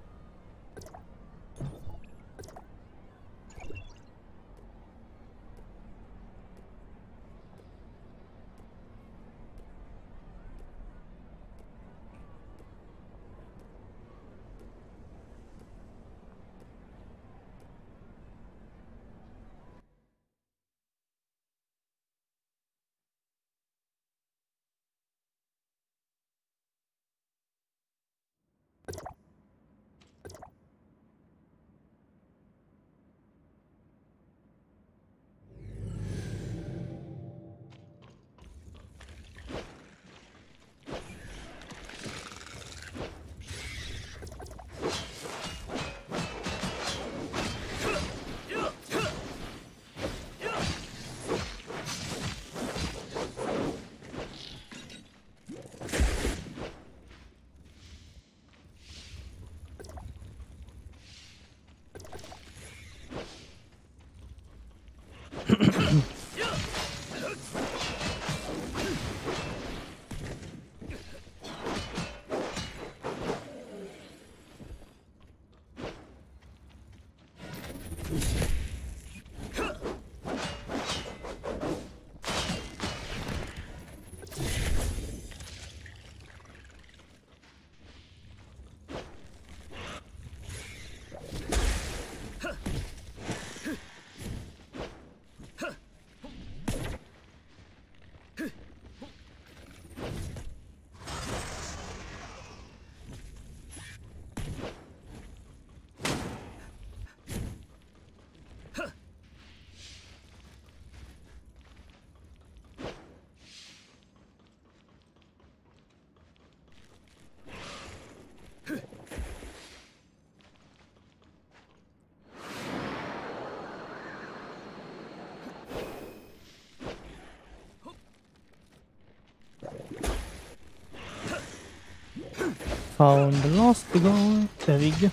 Found the lost guy. There we go.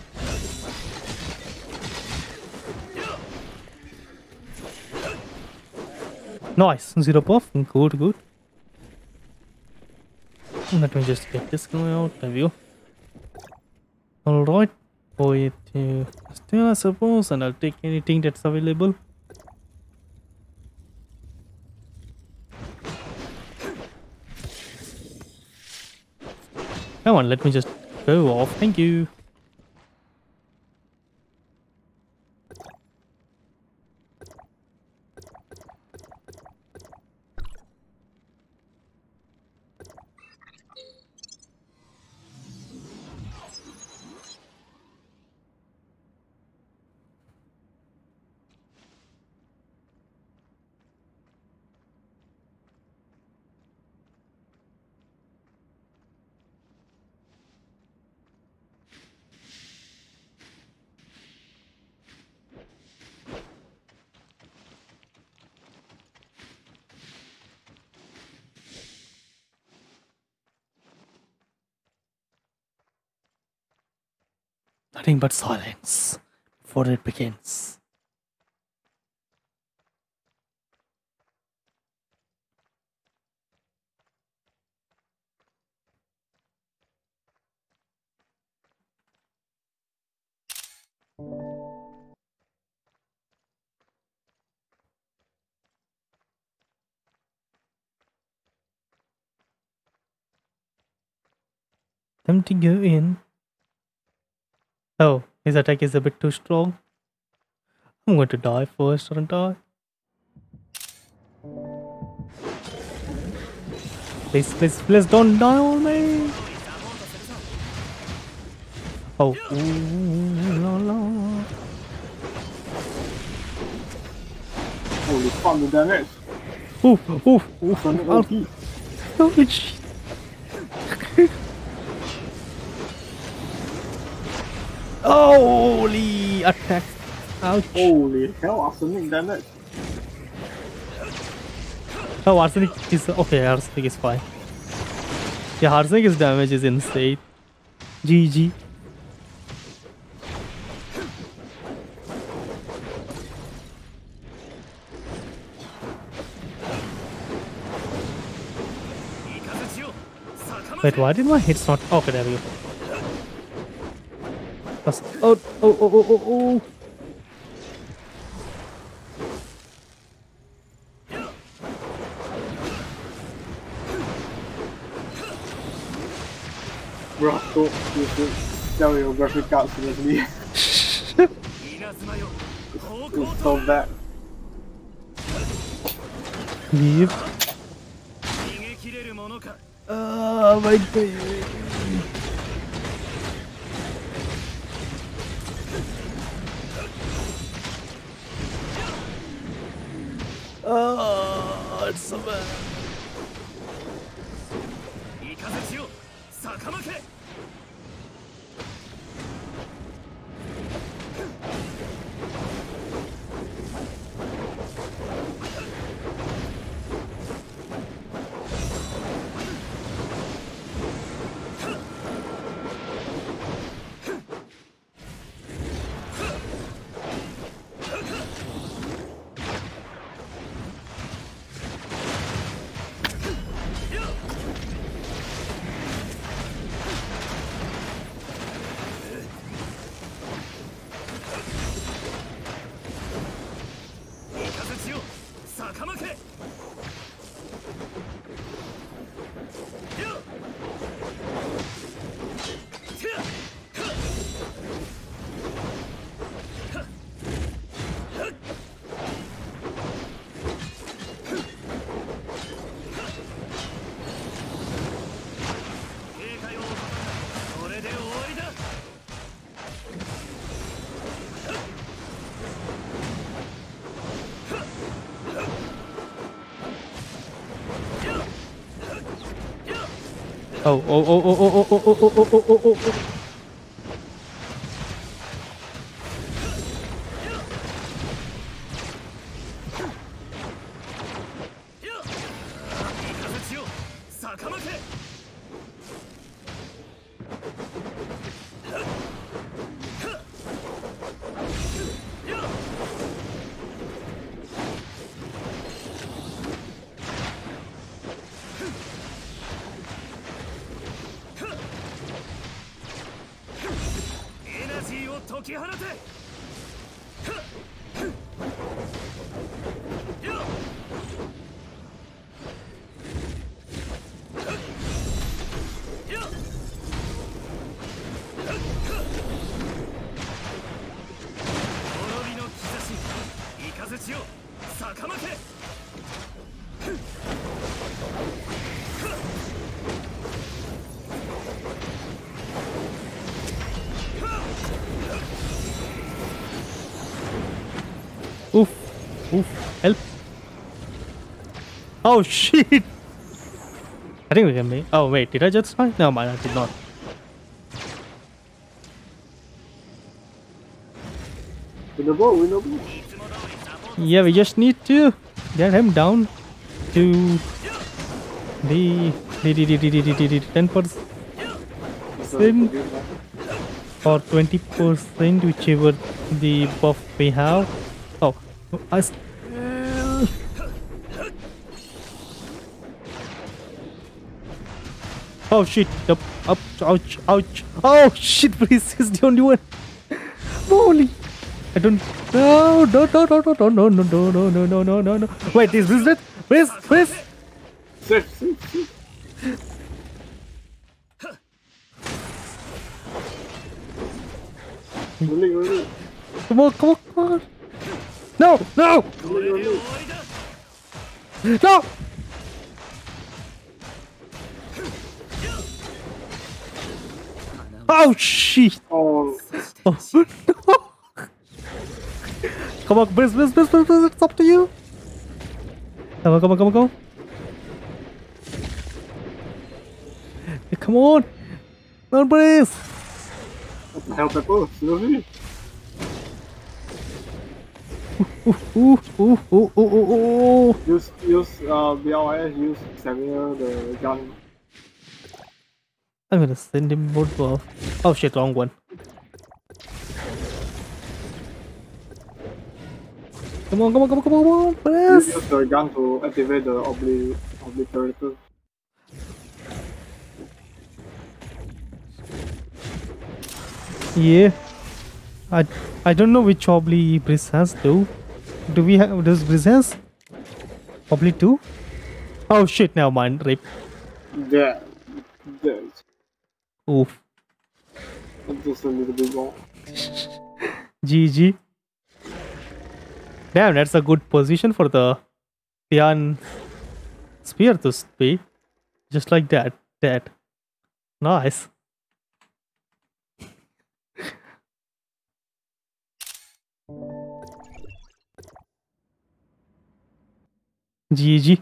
Nice. Zero puff. Good, good. Let me just get this guy out. We go. Alright. Wait to still I suppose and I'll take anything that's available. Come on, let me just go off. Thank you. Nothing but silence before it begins. Them to go in. Oh, his attack is a bit too strong. I'm going to die first, aren't I? Please, please, please don't die on me! Oh, ooh, la, la. Holy fuck, the damage. Oof, oof, oof. OP. Holy shit. Holy attack. Ouch. Holy hell, arsenic damage. Oh, arsenic is okay. Arsenic is fine. Yeah, arsenic's damage is insane. GG. Wait, why did my hits not? Okay, there we go. That's, oh, oh, oh, oh, oh, oh. Roscoe, tell your graphic council is me. So bad. that. Leave. Uh, my god. 여 러. Oh, oh, oh, oh, oh, oh, oh, oh, oh, oh, oh, oh, oh. Oh shit. I think we can make. Oh wait, did I just find? No, man, I did not. Winnable, winnable. Yeah, we just need to get him down to the 10 percent or 20 percent, whichever the buff we have. Oh, I. Oh shit! Up, up, ouch, ouch! Oh shit! Breeze is the only one. Holy! I don't. No, no, no, no, no, no, no, no, no, no, no, no, no, no, no. Wait, is safe, safe. Rolling, rolling. Come on, come on, come on! No, no, no! Oh shit! Oh, Oh, no! Come on, Breeze, Breeze, Breeze, Breeze, Breeze, it's up to you! Come on, come on, come on, come on! Hey, come on! Come on, Breeze! what the hell, Pepper? Seriously? Ooh, ooh, ooh, ooh, ooh, ooh. Use, use, uh, BLS, use Samuel, the gun. I'm gonna send him both off. Oh shit, wrong one. Come on, come on, come on, come on, come on, Use, use the gun to activate the obli obliterator. Yeah. I I don't know which Obli Breeze has though. Do we have does Breeze has? Obli 2? Oh shit, never mind, rip. Yeah. Yeah. Oof. That's just a little bit wrong. GG. Damn, that's a good position for the Tian spear to be. Just like that. That. Nice. GG.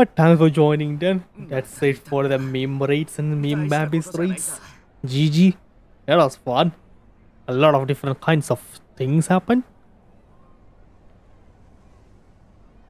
Oh, thanks for joining then. That's it for the meme raids and meme babies raids. GG. That was fun. A lot of different kinds of things happen.